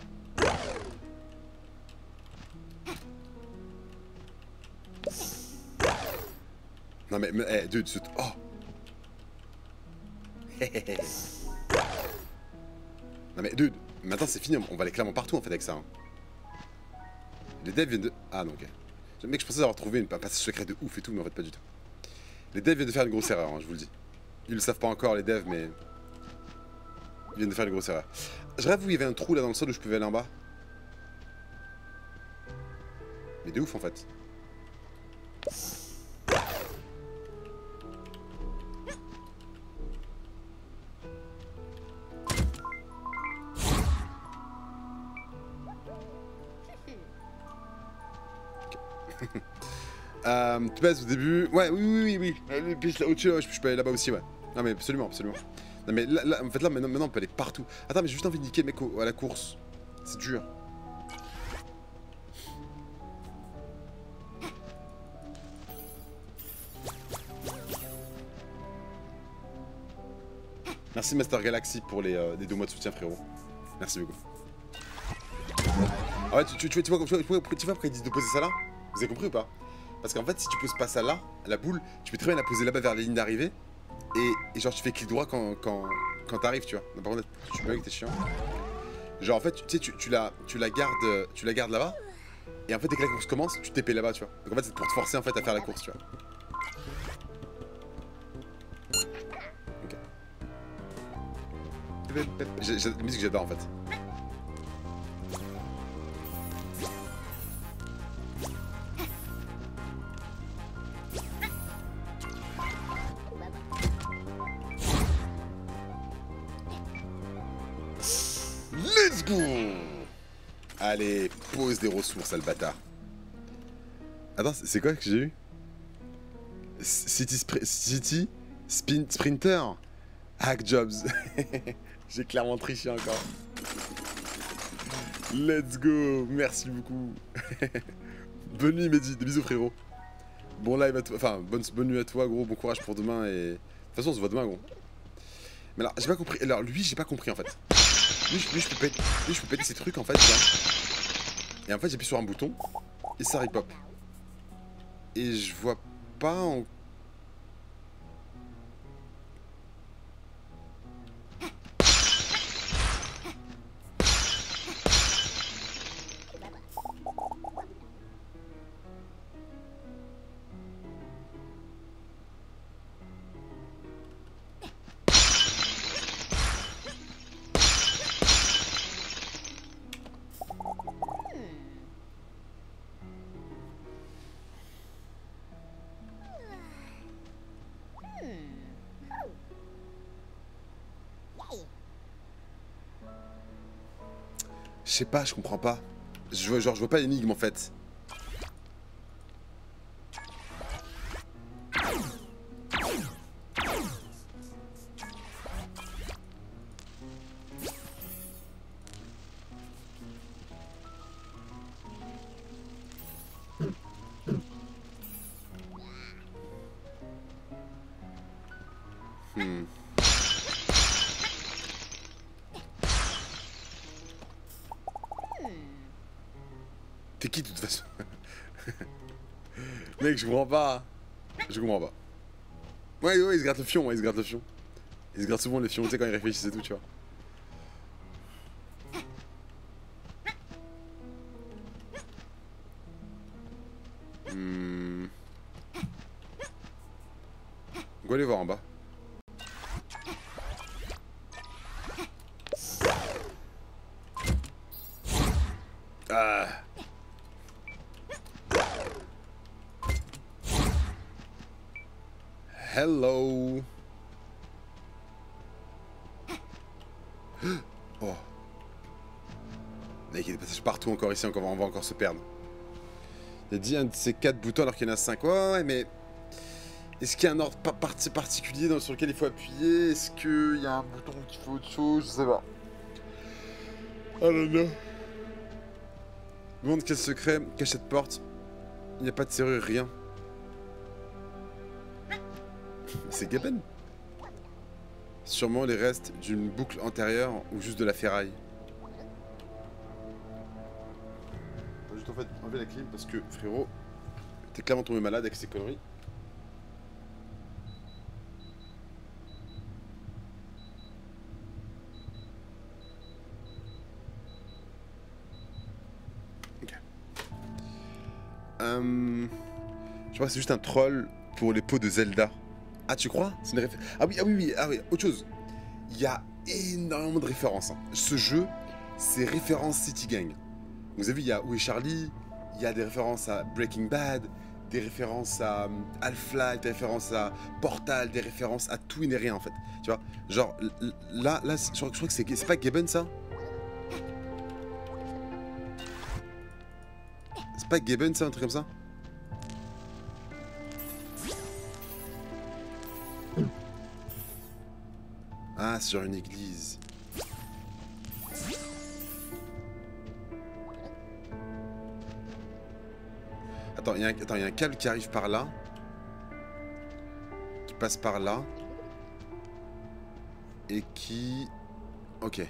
Speaker 1: Non mais, mais eh, dude, oh. non mais, dude, maintenant c'est fini, on va aller clairement partout en fait avec ça. hein. Les devs viennent de... Ah non, ok. Mec, je pensais avoir trouvé une, un passage secret de ouf et tout, mais en fait pas du tout. Les devs viennent de faire une grosse erreur, hein, je vous le dis. Ils le savent pas encore, les devs, mais... Ils viennent de faire une grosse erreur. Je rêve où il y avait un trou là dans le sol où je pouvais aller en bas. Mais de ouf en fait. Tu passes au début. Ouais, oui, oui, oui, oui. Euh, puis je, peux aller là-bas aussi, ouais. Non, mais absolument, absolument. Non, mais là, en fait, là, maintenant, on peut aller partout. Attends, mais j'ai juste envie de niquer le à la course. C'est dur. Merci Master Galaxy pour les, euh, deux mois de soutien, frérot. Merci beaucoup. Ah ouais, tu vois, tu, vois, tu vois pourquoi ils disent de poser ça là? Vous avez compris ou pas? Parce qu'en fait, si tu poses pas ça là, la boule, tu peux très bien la poser là-bas vers les lignes d'arrivée. Et, et genre, tu fais clic droit quand, quand, quand t'arrives, tu vois. Non, par contre, tu bug, t'es chiant. Genre, en fait, tu sais, tu, tu, la, tu la gardes, gardes là-bas. Et en fait, dès que la course commence, tu t'épées là-bas, tu vois. Donc en fait, c'est pour te forcer en fait à faire la course, tu vois. Ok. La musique, j'adore en fait. Allez, pose des ressources, sale bâtard. Attends, c'est c'est quoi que j'ai eu City, City Spin Sprinter Hack Jobs. j'ai clairement triché encore. Let's go Merci beaucoup. bonne nuit, Mehdi. Des bisous, frérot. Bon live à toi. Enfin, bonne, bonne nuit à toi, gros. Bon courage pour demain. Et... De toute façon, on se voit demain, gros. Mais alors, j'ai pas compris. Alors, lui, j'ai pas compris, en fait. Lui, je- peux péter, lui, je peux ces trucs, en fait, vois. Et en fait, j'appuie sur un bouton. Et ça repop. Et je vois pas en... sais pas, je comprends pas. Genre, je vois pas l'énigme, en fait. Je comprends pas. Je comprends pas. Ouais, ouais, il se gratte le fion, ouais, il se gratte le fion. Il se gratte souvent les fions, tu sais, quand il réfléchit et tout, tu vois. Encore ici, encore, on va encore se perdre. Il a dit un de ces quatre boutons alors qu'il y en a cinq. Ouais, mais... Est-ce qu'il y a un ordre particulier dans, sur lequel il faut appuyer? Est-ce qu'il y a un bouton qui fait autre chose? Je sais pas. Oh là quel secret cache cette porte. Il n'y a pas de serrure, rien. C'est Gaben. Sûrement les restes d'une boucle antérieure ou juste de la ferraille. En fait enlever la clim parce que frérot, t'es clairement tombé malade avec ces conneries. Ok. Euh, je crois que c'est juste un troll pour les pots de Zelda. Ah, tu crois? C'est une Ah oui, ah oui, oui, ah oui, autre chose. Il y a énormément de références. hein. Ce jeu, c'est référence City Gang. Vous avez vu, il y a Où est Charlie Il y a des références à Breaking Bad, des références à hum, Half-Life, des références à Portal, des références à tout et n'est rien en fait. Tu vois Genre, là, là, je crois, que c'est c'est pas Gaben ça? C'est pas Gaben ça, un truc comme ça? Ah, sur une église. Attends, il y, y a un câble qui arrive par là. Qui passe par là. Et qui... Ok.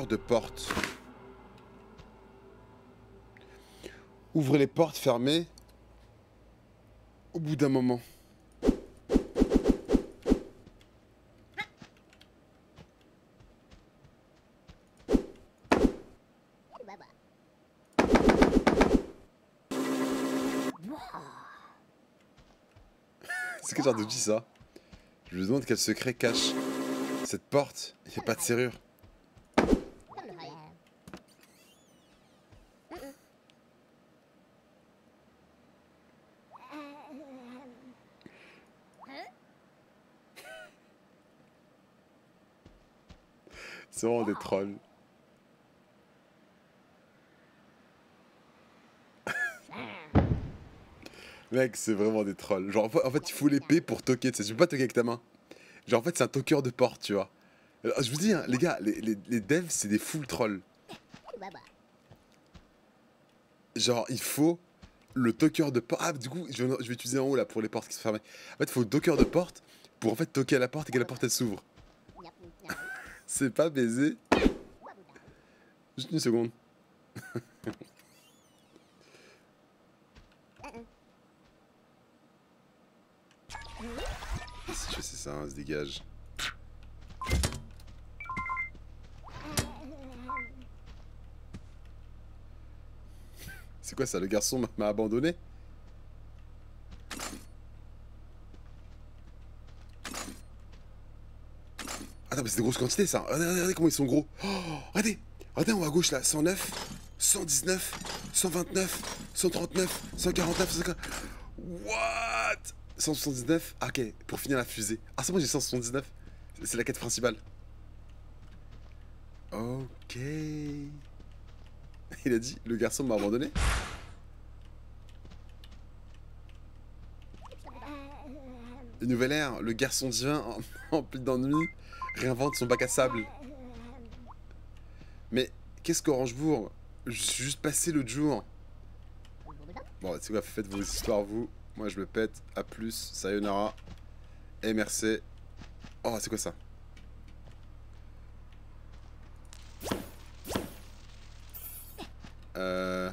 Speaker 1: De porte. Ouvrez les portes fermées au bout d'un moment. C'est quel genre d'outil ça Je me demande quel secret cache cette porte. Il n'y a pas de serrure. C'est des trolls. Mec, c'est vraiment des trolls. Genre, en fait- il faut l'épée pour toquer. Tu sais, tu peux pas toquer avec ta main. Genre, en fait, c'est un toqueur de porte, tu vois. Je vous dis, hein, les gars, les, devs, c'est des full trolls. Genre, il faut le toqueur de porte. Ah, du coup, je vais, je vais utiliser en haut là pour les portes qui se ferment. En fait, il faut le toqueur de porte pour en fait toquer à la porte et que la porte elle s'ouvre. C'est pas baiser. Juste une seconde. Si je ça, se dégage. C'est quoi ça Le garçon m'a abandonné? Attends, mais c'est des grosses quantités ça. Regardez, comment ils sont gros. Oh, regardez, regardez en haut à gauche là. 109, 119, 129, 139, 149, 150. What? 179 Ah, ok, pour finir la fusée. Ah, c'est moi j'ai 179. C'est la quête principale. Ok. Il a dit, le garçon m'a abandonné. Une nouvelle ère, le garçon divin en, empli d'ennui réinvente son bac à sable. Mais qu'est-ce qu'Orangebourg Je suis juste passé l'autre jour. Bon, c'est quoi, faites vos histoires vous. Moi je me pète. A plus, sayonara. MRC. Oh, c'est quoi ça? Euh...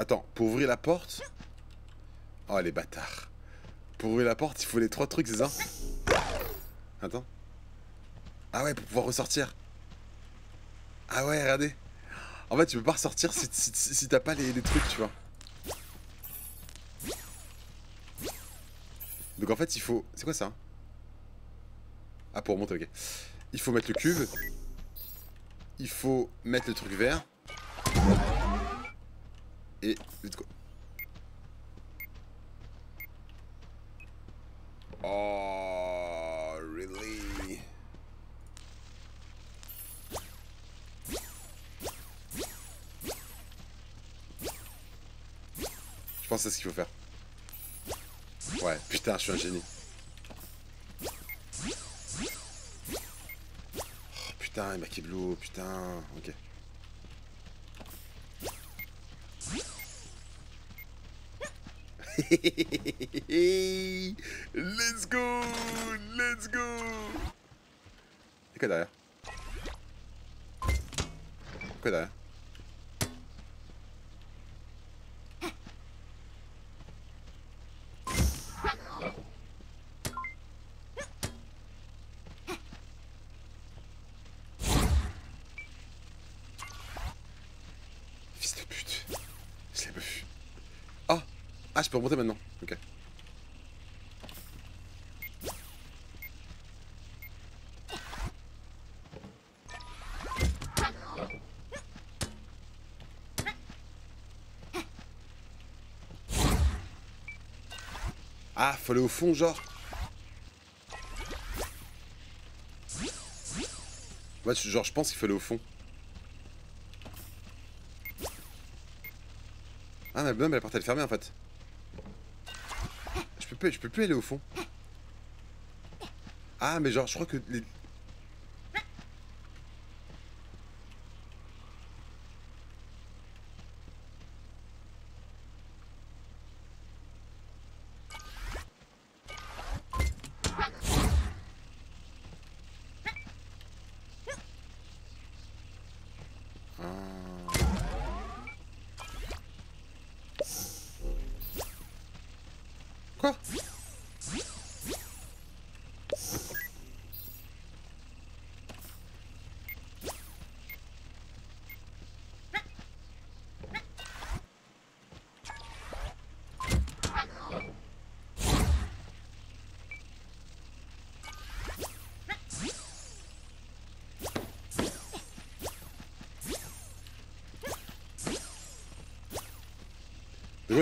Speaker 1: Attends, pour ouvrir la porte... Oh, les bâtards. Pour ouvrir la porte, il faut les trois trucs, c'est ça Attends. Ah ouais, pour pouvoir ressortir. Ah ouais, regardez. En fait, tu peux pas ressortir si, t'as pas les, les trucs, tu vois. Donc en fait, il faut... C'est quoi ça Ah, pour remonter, ok. Il faut mettre le cube. Il faut mettre le truc vert. Et... let's go. Oh, really? Je pense c'est ce qu'il faut faire. Ouais, putain, je suis un génie. Oh, putain, il m'a Keblo, putain, ok. Let's go Let's go. Et quoi Peux remonter maintenant. Ok. Ah, faut aller au fond, genre Ouais, genre, je pense qu'il faut aller au fond. Ah, mais non, mais la porte elle est fermée en fait. Je peux plus, aller au fond. Ah, mais genre, je crois que les.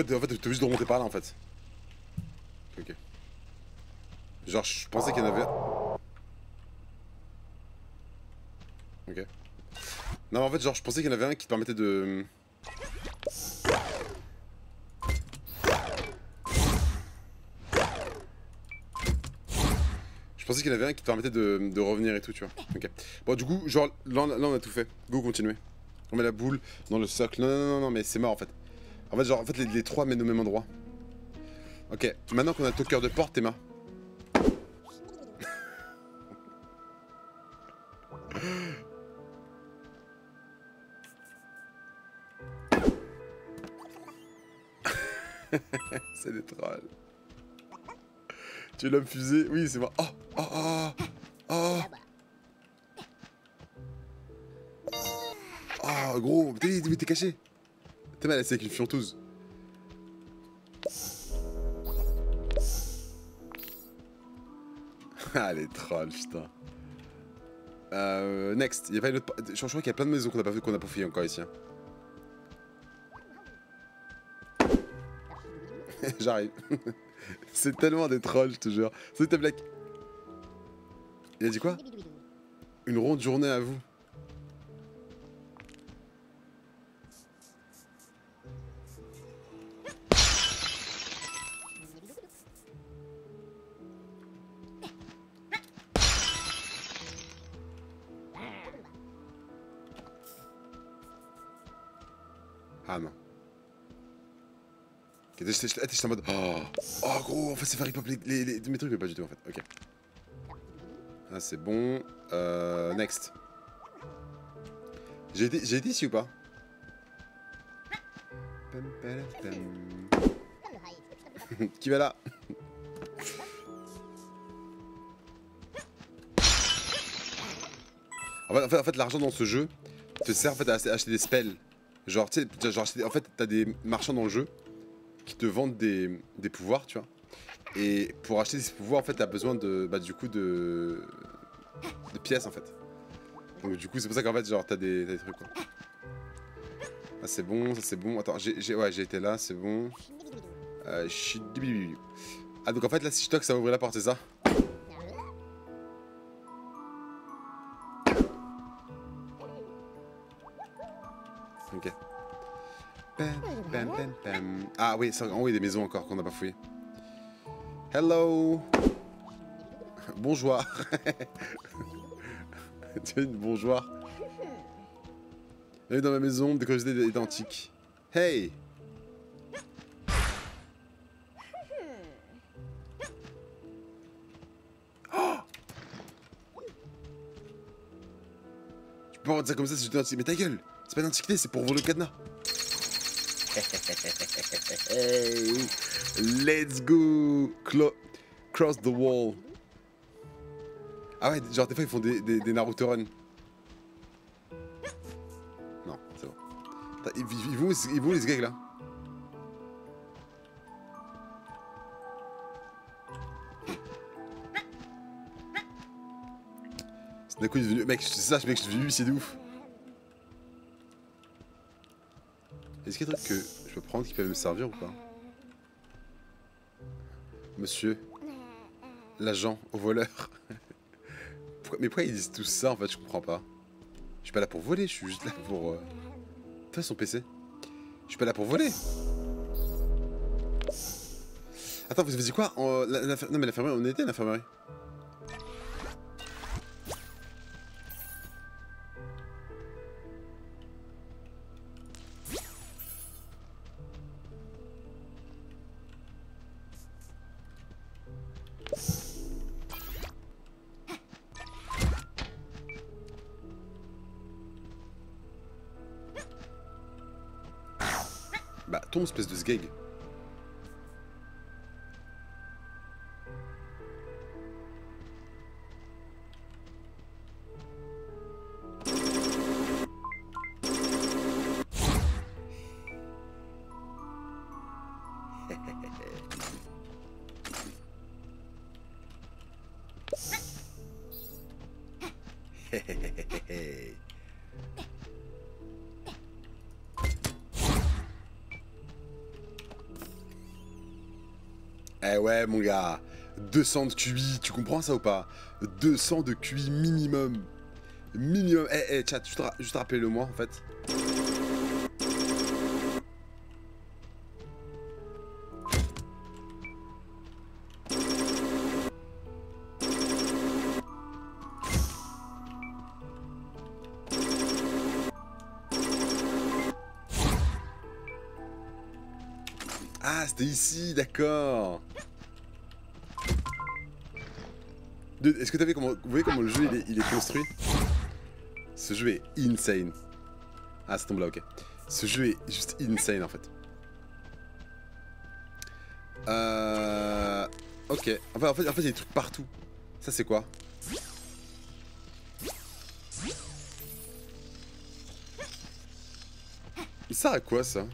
Speaker 1: En fait, t'es juste de remonter par là en fait. Ok. Genre, je pensais qu'il y en avait. Ok. Non, mais en fait, genre, je pensais qu'il y en avait un qui te permettait de. Je pensais qu'il y en avait un qui te permettait de, revenir et tout, tu vois. Ok. Bon, du coup, genre, là, là, on a tout fait. Go, continuez. On met la boule dans le socle. Non, non, non, non, mais c'est mort en fait. En fait, genre, en fait, les, trois mènent au même endroit. Ok, maintenant qu'on a ton cœur de porte, Emma. c'est des trolls. Tu es l'homme Oui, c'est moi. Oh, oh, oh, oh. Oh, gros, t'es caché. T'es mal, c'est avec une fionteuse. ah, les trolls, putain. Euh, next, il y a pas une autre. Je crois qu'il y a plein de maisons qu'on a pas vu, qu'on a pas fouillé encore ici. hein. J'arrive. C'est tellement des trolls, je te jure. C'était Black. Il a dit quoi? Une ronde journée à vous. J'étais en mode. Oh, oh, gros, en fait c'est Fairy Pop, les, mes trucs, mais pas du tout en fait. Ok. Ah, c'est bon. Euh, next. J'ai été, été ici ou pas? Qui va là? En fait, en fait, en fait, l'argent dans ce jeu te sert en fait à acheter des spells. Genre, tu sais, genre, en fait, t'as des marchands dans le jeu qui te vendent des, des pouvoirs, tu vois. Et pour acheter ces pouvoirs, en fait, t'as besoin de, bah, du coup, de, de pièces, en fait. Donc, du coup, c'est pour ça qu'en fait, genre, t'as des, des trucs, quoi. Ah, c'est bon, ça c'est bon. Attends, j'ai, ouais, été là, c'est bon. Euh, ah, donc en fait, là, si je toque, ça va ouvrir la porte, c'est ça? Ah oui, c'est en haut, il y a des maisons encore qu'on n'a pas fouillées. Hello. Bonjour. Tu as une bonjour. Bienvenue dans ma maison, des curiosités identiques. Hey. Tu peux pas rendre ça comme ça, c'est une antiquité. Mais ta gueule C'est pas une antiquité, c'est pour voler le cadenas Let's go Clo- Cross the wall. Ah ouais, genre des fois ils font des, des, Naruto run. Non, c'est bon. Ils, ils, vont, ils les gags là D'un coup il est devenu... Mec, c'est ça, mec, je suis devenu huissier de ouf. Est-ce qu'il y a des que je peux prendre qui peuvent me servir ou pas Monsieur, l'agent au voleur. Mais pourquoi ils disent tout ça en fait Je comprends pas. Je suis pas là pour voler, je suis juste là pour. Euh... Son PC. Je suis pas là pour voler. Attends, vous faisiez quoi? En... la- l'infir- Non, mais l'infirmerie, on était l'infirmerie. Bah, tombe, espèce de sgeg. Eh ouais, mon gars. 200 de QI, tu comprends ça ou pas? 200 de QI minimum. Minimum. Eh, eh, chat, juste, ra- juste rappelez-le moi, en fait. Ici, d'accord. Est-ce que t'as vu comment, vous voyez comment le jeu il est, construit? Ce jeu est insane. Ah, ça tombe là, ok. Ce jeu est juste insane en fait. Euh... Ok. En fait, en fait, en fait, il y a des trucs partout. Ça, c'est quoi? Il sert à quoi ça?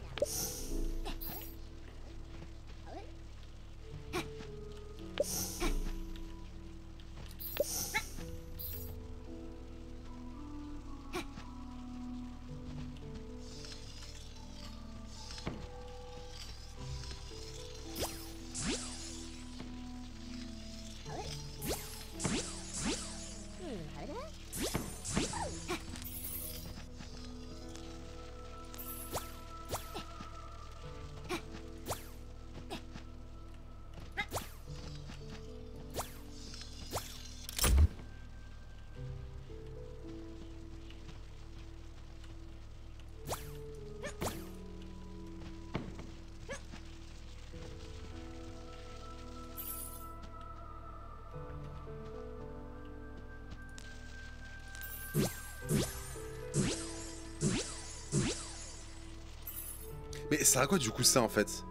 Speaker 1: Ça à quoi du coup ça en fait?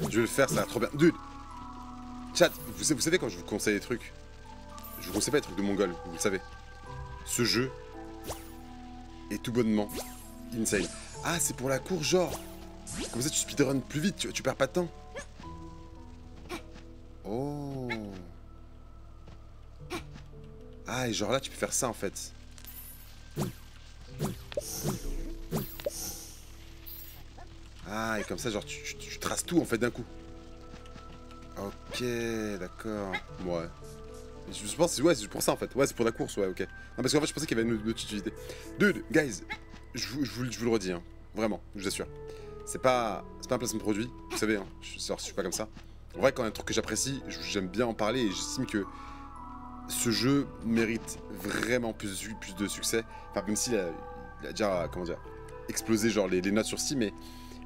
Speaker 1: Je vais le faire, ça a l'air trop bien. Dude Chat, vous, savez- quand je vous conseille des trucs? Je vous conseille pas les trucs de mongol, vous le savez. Ce jeu est tout bonnement insane. Ah, c'est pour la cour, genre. Comme ça, tu speedrun plus vite, tu perds pas de temps. Oh. Ah, et genre là, tu peux faire ça en fait. Ah, et comme ça, genre, tu, tu- traces tout en fait d'un coup. Ok, d'accord. Ouais. Je pense ouais, c'est pour ça en fait. Ouais, c'est pour la course, ouais, ok. Non, parce qu'en fait, je pensais qu'il y avait une, autre utilité. Dude, guys, je vous, je vous- je vous le redis, hein. Vraiment, je vous assure. C'est pas, un placement de produit, vous savez, hein. je, je suis pas comme ça. En vrai, quand il y a un truc que j'apprécie, j'aime bien en parler et j'estime que ce jeu mérite vraiment plus plus de succès. Enfin, même s'il a, il a déjà, comment dire, explosé genre les, les notes sur Steam, mais,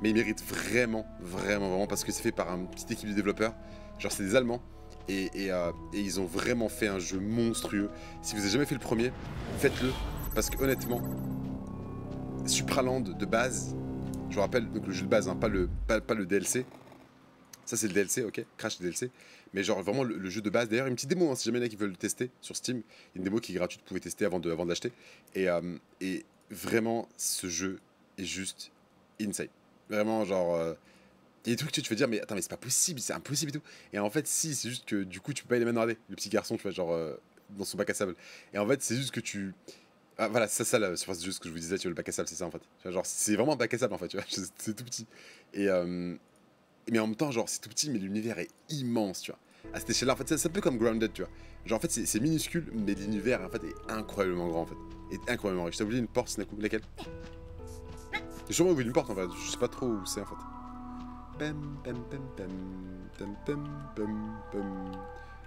Speaker 1: mais il mérite vraiment, vraiment, vraiment parce que c'est fait par une petite équipe de développeurs. Genre, c'est des Allemands euh, et ils ont vraiment fait un jeu monstrueux. Si vous avez jamais fait le premier, faites-le parce que honnêtement, Supraland de base, je vous rappelle donc le jeu de base, hein, pas, le, DLC. Ça c'est le DLC, ok, Crash DLC. Mais genre vraiment le, jeu de base. D'ailleurs, une petite démo, hein, si jamais il y en a qui veulent le tester sur Steam, une démo qui est gratuite, vous pouvez tester avant de l'acheter. Et, euh, et vraiment, ce jeu est juste insane. Vraiment, genre. euh, a des trucs que tu vas dire, mais attends, mais c'est pas possible, c'est impossible et tout. Et en fait, si, c'est juste que du coup, tu peux pas les regarder, le petit garçon, tu vois, genre, euh, dans son bac à sable. Et en fait, c'est juste que tu. Ah, voilà, c'est ça, là, c'est juste ce que je vous disais, tu vois, le bac à sable, c'est ça en fait. Genre, c'est vraiment un bac à sable en fait, tu vois, c'est tout petit. Et. euh, mais en même temps, genre, c'est tout petit, mais l'univers est immense, tu vois. À cette échelle-là, en fait, c'est un peu comme Grounded, tu vois. Genre, en fait, c'est c'est minuscule, mais l'univers, en fait, est incroyablement grand, en fait. Est incroyablement riche. T'as oublié une porte, Snaku? Laquelle? J'ai sûrement oublié une porte, en fait. Je sais pas trop où c'est, en fait.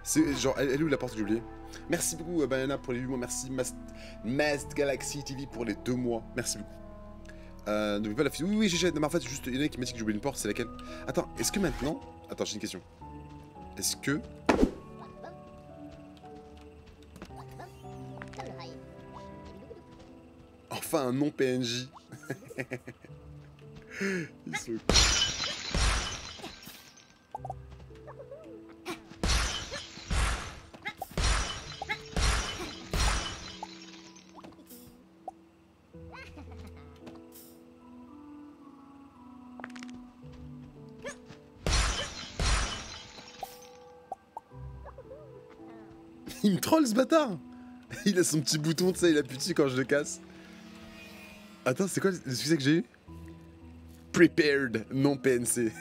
Speaker 1: C'est genre, elle, est où la porte que j'ai oubliée? Merci beaucoup, euh, Banana, pour les 8 mois. Merci, Mast, Galaxy TV, pour les 2 mois. Merci beaucoup. Euh, n'oublie pas la fille. Oui, oui, j'ai. Mais en fait, juste, il a qui m'a dit que j'ai oublié une porte, c'est laquelle? Attends, est-ce que maintenant? Attends, j'ai une question. Est-ce que. Enfin, un non PNJ. Il me troll ce bâtard Il a son petit bouton, tu sais, il appuie dessus quand je le casse. Attends, c'est quoi le succès que j'ai eu? Prepared, non PNC.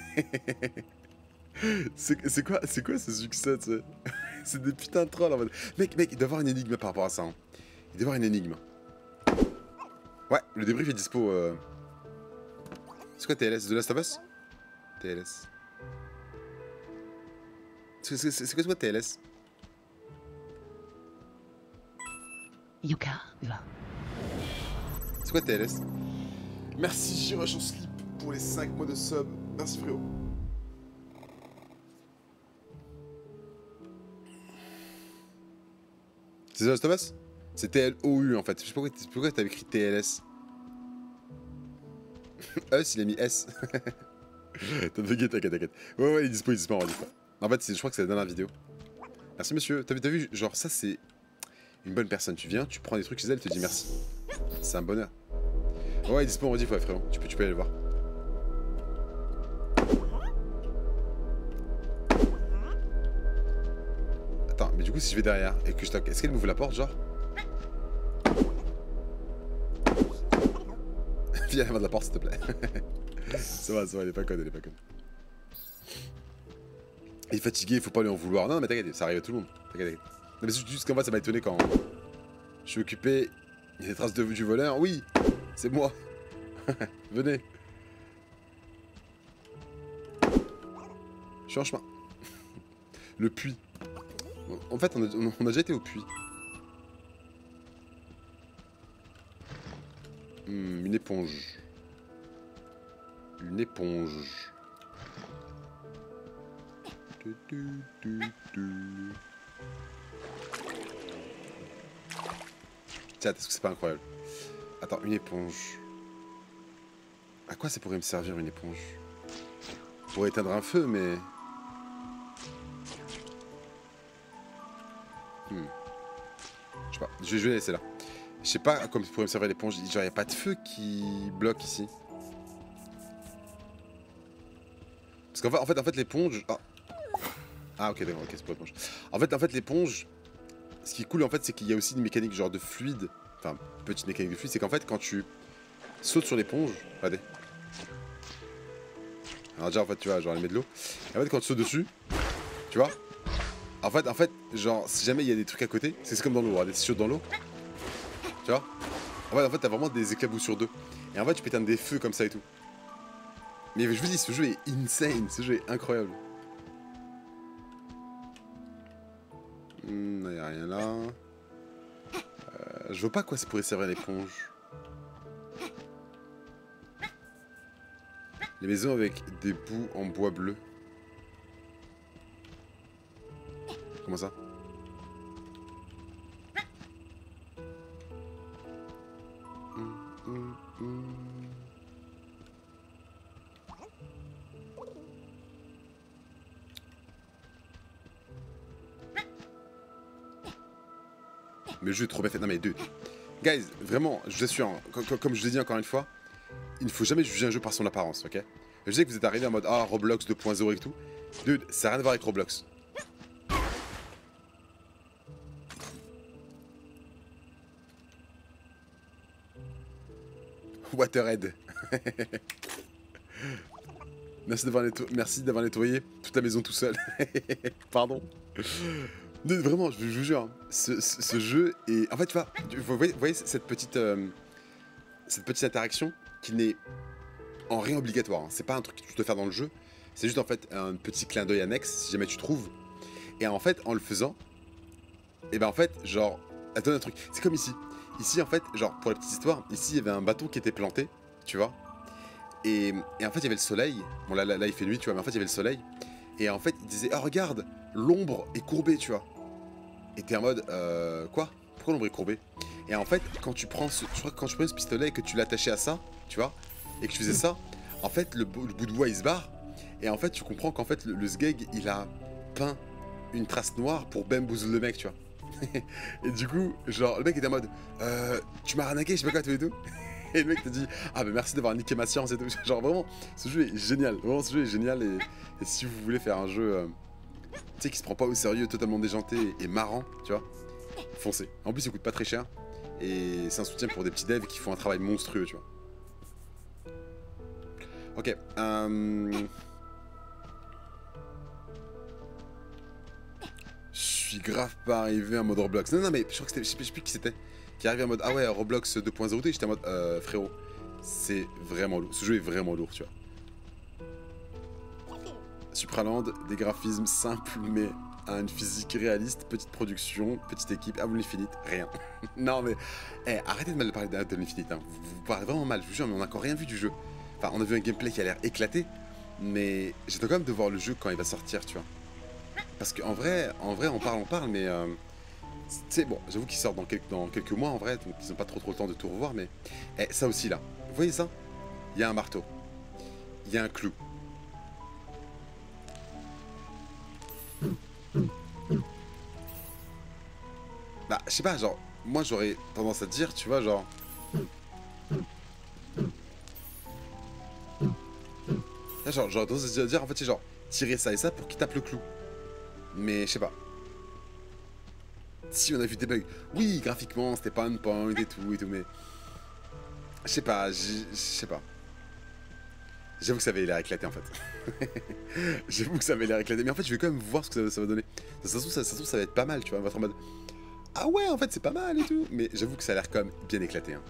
Speaker 1: c'est quoi, quoi ce succès, tu sais? C'est des putains de trolls en mode. Mec, mec, il doit y avoir une énigme par rapport à ça. hein. Il doit y avoir une énigme. Ouais, le débrief est dispo. euh. C'est quoi TLS The Last of Us? TLS. C'est quoi toi TLS
Speaker 2: Yuka, va.
Speaker 1: C'est quoi TLS Merci Giroche en slip pour les 5 mois de sub. Merci frérot. C'est The Last of Us C'est TLOU en fait. Je sais pas pourquoi t'avais écrit TLS. Us, il a mis S. t'inquiète, t'inquiète, t'inquiète. Ouais, ouais, il est dispo, il est. En fait, je crois que c'est la dernière vidéo. Merci monsieur. T'as vu, t'as vu, genre ça c'est une bonne personne. Tu viens, tu prends des trucs chez elle, elle te dit merci. C'est un bonheur. Ouais, il dispo en rediff, ouais, frérot. Tu peux, tu peux aller le voir. Attends, mais du coup, si je vais derrière et que je toque, est-ce qu'elle m'ouvre la porte, genre? Viens avant de la porte, s'il te plaît. ça va, ça va, elle est pas conne, elle est pas conne. Il est fatigué, il faut pas lui en vouloir. Non, mais t'inquiète, ça arrive à tout le monde. T'inquiète. Non, mais juste qu'en fait, ça m'a étonné quand je suis occupé. Il y a des traces de du voleur. Oui, c'est moi. Venez. Je suis en chemin. Le puits. En fait, on a, on déjà été au puits. Hmm, une éponge. Une éponge. Tiens, est-ce que c'est pas incroyable Attends, une éponge. À quoi ça pourrait me servir une éponge Pour éteindre un feu, mais... Hmm. Je sais pas, je vais, laisser là. Je sais pas comment pourrait me servir l'éponge. Genre, y a pas de feu qui bloque ici. Parce qu'en fait, en fait, en fait l'éponge. Ah. Ah, ok, d'accord, ok, c'est pour l'éponge. En fait, en fait, l'éponge. Ce qui est cool, en fait, c'est qu'il y a aussi une mécanique genre de fluide. Enfin, petite mécanique de fluide, c'est qu'en fait, quand tu sautes sur l'éponge. Regardez. Alors, déjà, en fait, tu vois, genre, elle met de l'eau. En fait, quand tu sautes dessus, tu vois. En fait, en fait, genre, si jamais il y a des trucs à côté, c'est comme dans l'eau, regardez, si dans l'eau. Tu vois En fait, en fait t'as vraiment des éclaboussures d'eau. Et en fait, tu peux éteindre des feux comme ça et tout. Mais je vous dis, ce jeu est insane, ce jeu est incroyable. Hmm, y a rien là. Euh, je vois pas quoi ça pourrait servir l'éponge. Les maisons avec des bouts en bois bleu. Comment ça? Trop bien fait. Non mais deux. Guys, vraiment, je vous assure, hein, co- co- comme je l'ai dit encore une fois, il ne faut jamais juger un jeu par son apparence, ok? Je sais que vous êtes arrivé en mode Ah, Roblox 2.0 et tout. Dude, ça n'a rien à voir avec Roblox. Waterhead. Merci d'avoir netto- Merci d'avoir nettoyé toute la maison tout seul. Pardon. Vraiment, je, vous jure, ce, jeu est. En fait, tu vois, vous voyez, vous voyez cette petite, euh, cette petite interaction qui n'est en rien obligatoire. hein. C'est pas un truc que tu dois faire dans le jeu. C'est juste en fait un petit clin d'œil annexe si jamais tu trouves. Et en fait, en le faisant, et ben en fait, genre, elle donne un truc. C'est comme ici. Ici, en fait, genre, pour la petite histoire, ici, il y avait un bâton qui était planté, tu vois. Et, et en fait, il y avait le soleil. Bon, là, là, là, il fait nuit, tu vois, mais en fait, il y avait le soleil. Et en fait, il disait, oh, regarde, l'ombre est courbée, tu vois. Et t'es en mode, euh, quoi? Pourquoi l'ombre est courbée? Et en fait, quand tu prends ce, que quand tu prends ce pistolet et que tu l'attachais à ça, tu vois, et que tu faisais ça, en fait, le, le bout de bois, il se barre. Et en fait, tu comprends qu'en fait, le, le sgeg, il a peint une trace noire pour bamboozle le mec, tu vois. et du coup, genre, le mec était en mode, euh, tu m'as arnaqué, je sais pas quoi, tout et tout. Et le mec te dit, ah, bah merci d'avoir niqué ma science et tout. Genre, vraiment, ce jeu est génial. Vraiment, ce jeu est génial. Et, si vous voulez faire un jeu, euh, tu sais, qui se prend pas au sérieux, totalement déjanté et marrant, tu vois, foncez. En plus, il coûte pas très cher. Et c'est un soutien pour des petits devs qui font un travail monstrueux, tu vois. Ok. Euh... Je suis grave pas arrivé en mode Roblox. Non, non, mais je crois que c'était. Je sais plus- qui c'était. Qui est arrivé en mode Ah ouais, Roblox 2.0. Et j'étais en mode euh, Frérot, c'est vraiment lourd. Ce jeu est vraiment lourd, tu vois. Supraland, des graphismes simples, mais à une physique réaliste, petite production, petite équipe, Halo Infinite, rien. non, mais. Eh, arrêtez de mal parler d'Halo Infinite. Hein. Vous, vous parlez vraiment mal, je vous jure, mais on n'a encore rien vu du jeu. Enfin, on a vu un gameplay qui a l'air éclaté, mais j'attends quand même de voir le jeu quand il va sortir, tu vois. Parce qu'en vrai, en vrai, on parle, on parle, mais euh, c'est bon. J'avoue qu'il sort dans quelques, dans quelques mois en vrai, donc ils n'ont pas trop trop le temps de tout revoir. Mais eh, ça aussi là, vous voyez ça? Il y a un marteau, il y a un clou. Bah, je sais pas, genre, moi j'aurais tendance à dire, tu vois, genre. Genre, j'aurais tendance à dire, en fait, c'est genre, tirer ça et ça pour qu'il tape le clou. Mais je sais pas. Si on a vu des bugs, oui, graphiquement, c'était pas un point et tout et tout, mais. Je sais pas, je sais pas. J'avoue que ça avait l'air éclaté en fait. J'avoue que ça avait l'air éclaté. Mais en fait, je vais quand même voir ce que ça, va donner. Ça se trouve, ça, va être pas mal, tu vois. On va être en mode. Ah ouais, en fait, c'est pas mal et tout. Mais j'avoue que ça a l'air quand même bien éclaté. Hein.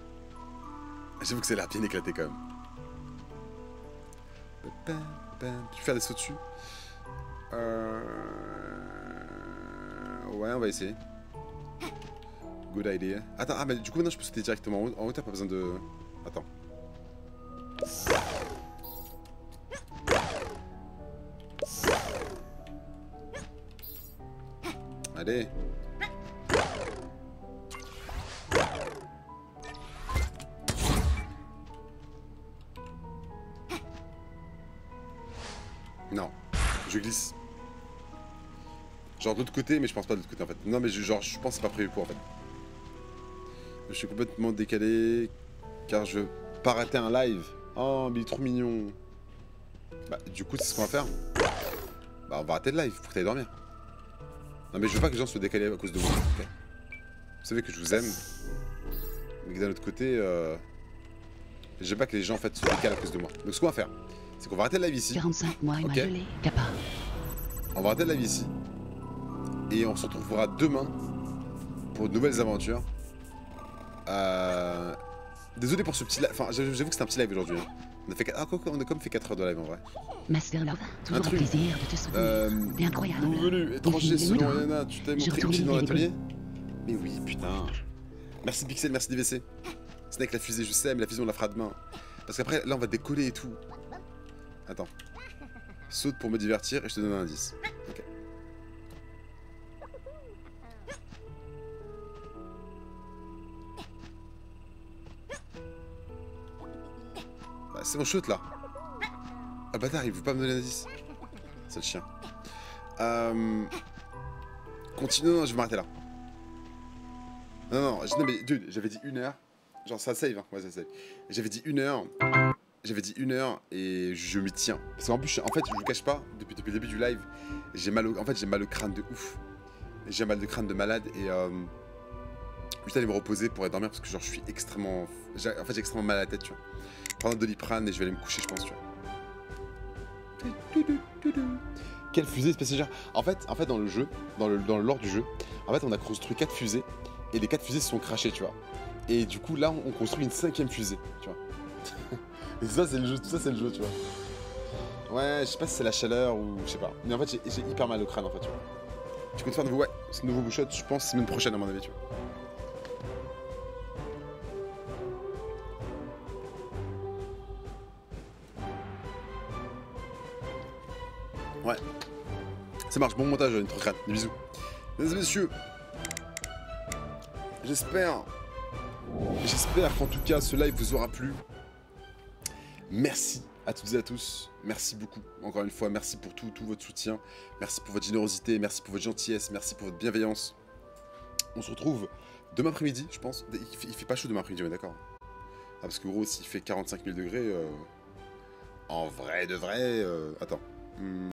Speaker 1: J'avoue que ça a l'air bien éclaté quand même. Tu peux faire des sauts dessus Euh... Ouais, on va essayer. Good idea. Attends, ah, mais du coup, maintenant je peux sauter directement en haut. En haut, t'as pas besoin de. Attends. Allez. Non, je glisse. Genre de l'autre côté, mais je pense pas de l'autre côté en fait. Non, mais je- genre, je pense que c'est pas prévu pour en fait. je suis complètement décalé car je veux pas rater un live. Oh, mais il est trop mignon. Bah, du coup, c'est ce qu'on va faire. Bah, on va rater le live pour t'ailles dormir. Non, mais je veux pas que les gens soient décalés à cause de moi. ok vous savez que je vous aime. Mais que d'un autre côté, euh... j'aime pas que les gens en fait se décalent à cause de moi. Donc, ce qu'on va faire, c'est qu'on va arrêter le live ici.
Speaker 2: 45 mois.
Speaker 1: On va arrêter le live ici. Et on se retrouvera demain pour de nouvelles aventures. Euh... Désolé pour ce petit live. Enfin, j'avoue j'avoue que c'est un petit live aujourd'hui. hein. On a fait... quatre- Ah, quoi, on a comme fait 4 heures de live en vrai.
Speaker 2: Master Love, toujours un,
Speaker 1: truc.
Speaker 2: plaisir de te soutenir.
Speaker 1: Euh...
Speaker 2: T'es incroyable.
Speaker 1: Nouveau venu, étranger selon. Yana, tu t'es montré utile dans l'atelier Mais oui, putain. Merci Pixel, merci DVC. Snake la fusée, je sais, mais la fusée on la fera demain. Parce qu'après, là on va décoller et tout. Attends. Saute pour me divertir et je te donne un indice. C'est mon shoot là. Ah bâtard, il veut pas me donner l'indice. C'est le chien. Euh... Continue, non, je vais m'arrêter là. Non, non, non, mais dude, j'avais dit une heure. Genre, ça save, hein. Ouais, ça save. J'avais dit une heure. J'avais dit une heure et je m'y tiens. Parce qu'en plus, en fait, je vous cache pas, depuis, depuis le début du live, j'ai mal au... En fait, j'ai mal au crâne de ouf. J'ai mal de crâne de malade et... Euh... Je vais aller me reposer pour aller dormir parce que genre, je suis extrêmement... En fait, j'ai extrêmement mal à la tête, tu vois. Prendre un doliprane et je vais aller me coucher, je pense, tu vois. Quelle fusée spéciale En fait, en fait, dans le jeu, dans le, dans du jeu, en fait, on a construit quatre fusées et les quatre fusées se sont crachées, tu vois. Et du coup, là, on construit une cinquième fusée, tu vois. et ça, c'est le jeu, ça, c'est le jeu, tu vois. Ouais, je sais pas si c'est la chaleur ou je sais pas. Mais en fait, j'ai- hyper mal au crâne, en fait, tu vois. Tu comptes faire de nouveau Ouais, c'est nouveau shot, je pense, semaine prochaine, à mon avis, tu vois. Ouais. Ça marche, bon montage, une crâne. Des bisous. Mesdames et messieurs, j'espère, j'espère qu'en tout cas ce live vous aura plu. Merci à toutes et à tous. Merci beaucoup, encore une fois. Merci pour tout, tout votre soutien. Merci pour votre générosité. Merci pour votre gentillesse. Merci pour votre bienveillance. On se retrouve demain après-midi, je pense. Il fait, fait pas chaud demain après-midi, on est d'accord? Ah, parce que gros, s'il fait 45 000 degrés, euh, en vrai de vrai, euh, attends. Hmm.